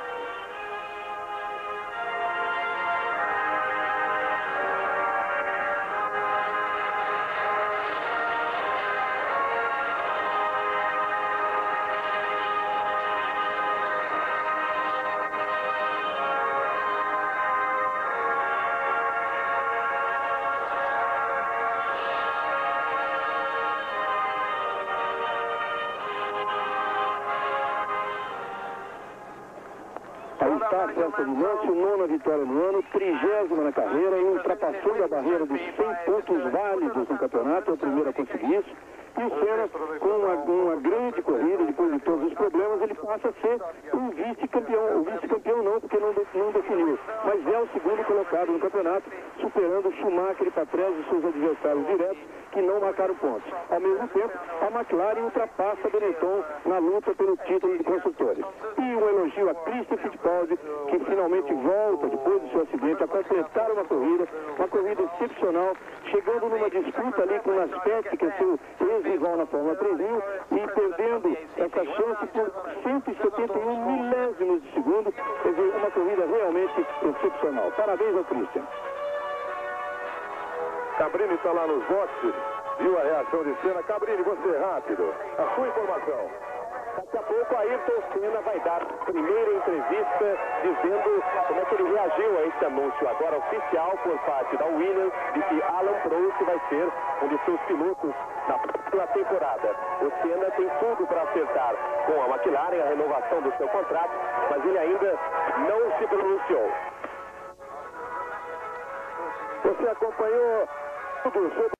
29 vitória no ano, trigésima na carreira e ultrapassou a barreira dos 100 pontos válidos no campeonato, é o primeiro a conseguir isso. E o Senna, com uma, uma, grande corrida, depois de todos os problemas, ele passa a ser um vice-campeão. O vice-campeão não, porque não, não definiu. Mas é o segundo colocado no campeonato, superando Schumacher e Patrese, seus adversários diretos, que não marcaram pontos. Ao mesmo tempo, a McLaren ultrapassa a Benetton na luta pelo título de construtores. E um elogio a Christian Fittipaldi, que finalmente volta, depois do seu acidente, a completar uma corrida, uma corrida excepcional, chegando numa disputa ali com o Naspetti, que é seu ex-rival na Fórmula 3000, e perdendo essa chance por 171 milésimos de segundo. Quer dizer, uma corrida realmente excepcional. Parabéns ao Christian. Cabrini está lá nos boxes, viu a reação de cena. Cabrini, você rápido, a sua informação. Daqui a pouco Ayrton Senna vai dar primeira entrevista dizendo como é que ele reagiu a esse anúncio agora oficial por parte da Williams de que Alan Prost vai ser um de seus pilotos na próxima temporada. O Senna tem tudo para acertar com a McLaren, a renovação do seu contrato, mas ele ainda não se pronunciou. Você acompanhou Super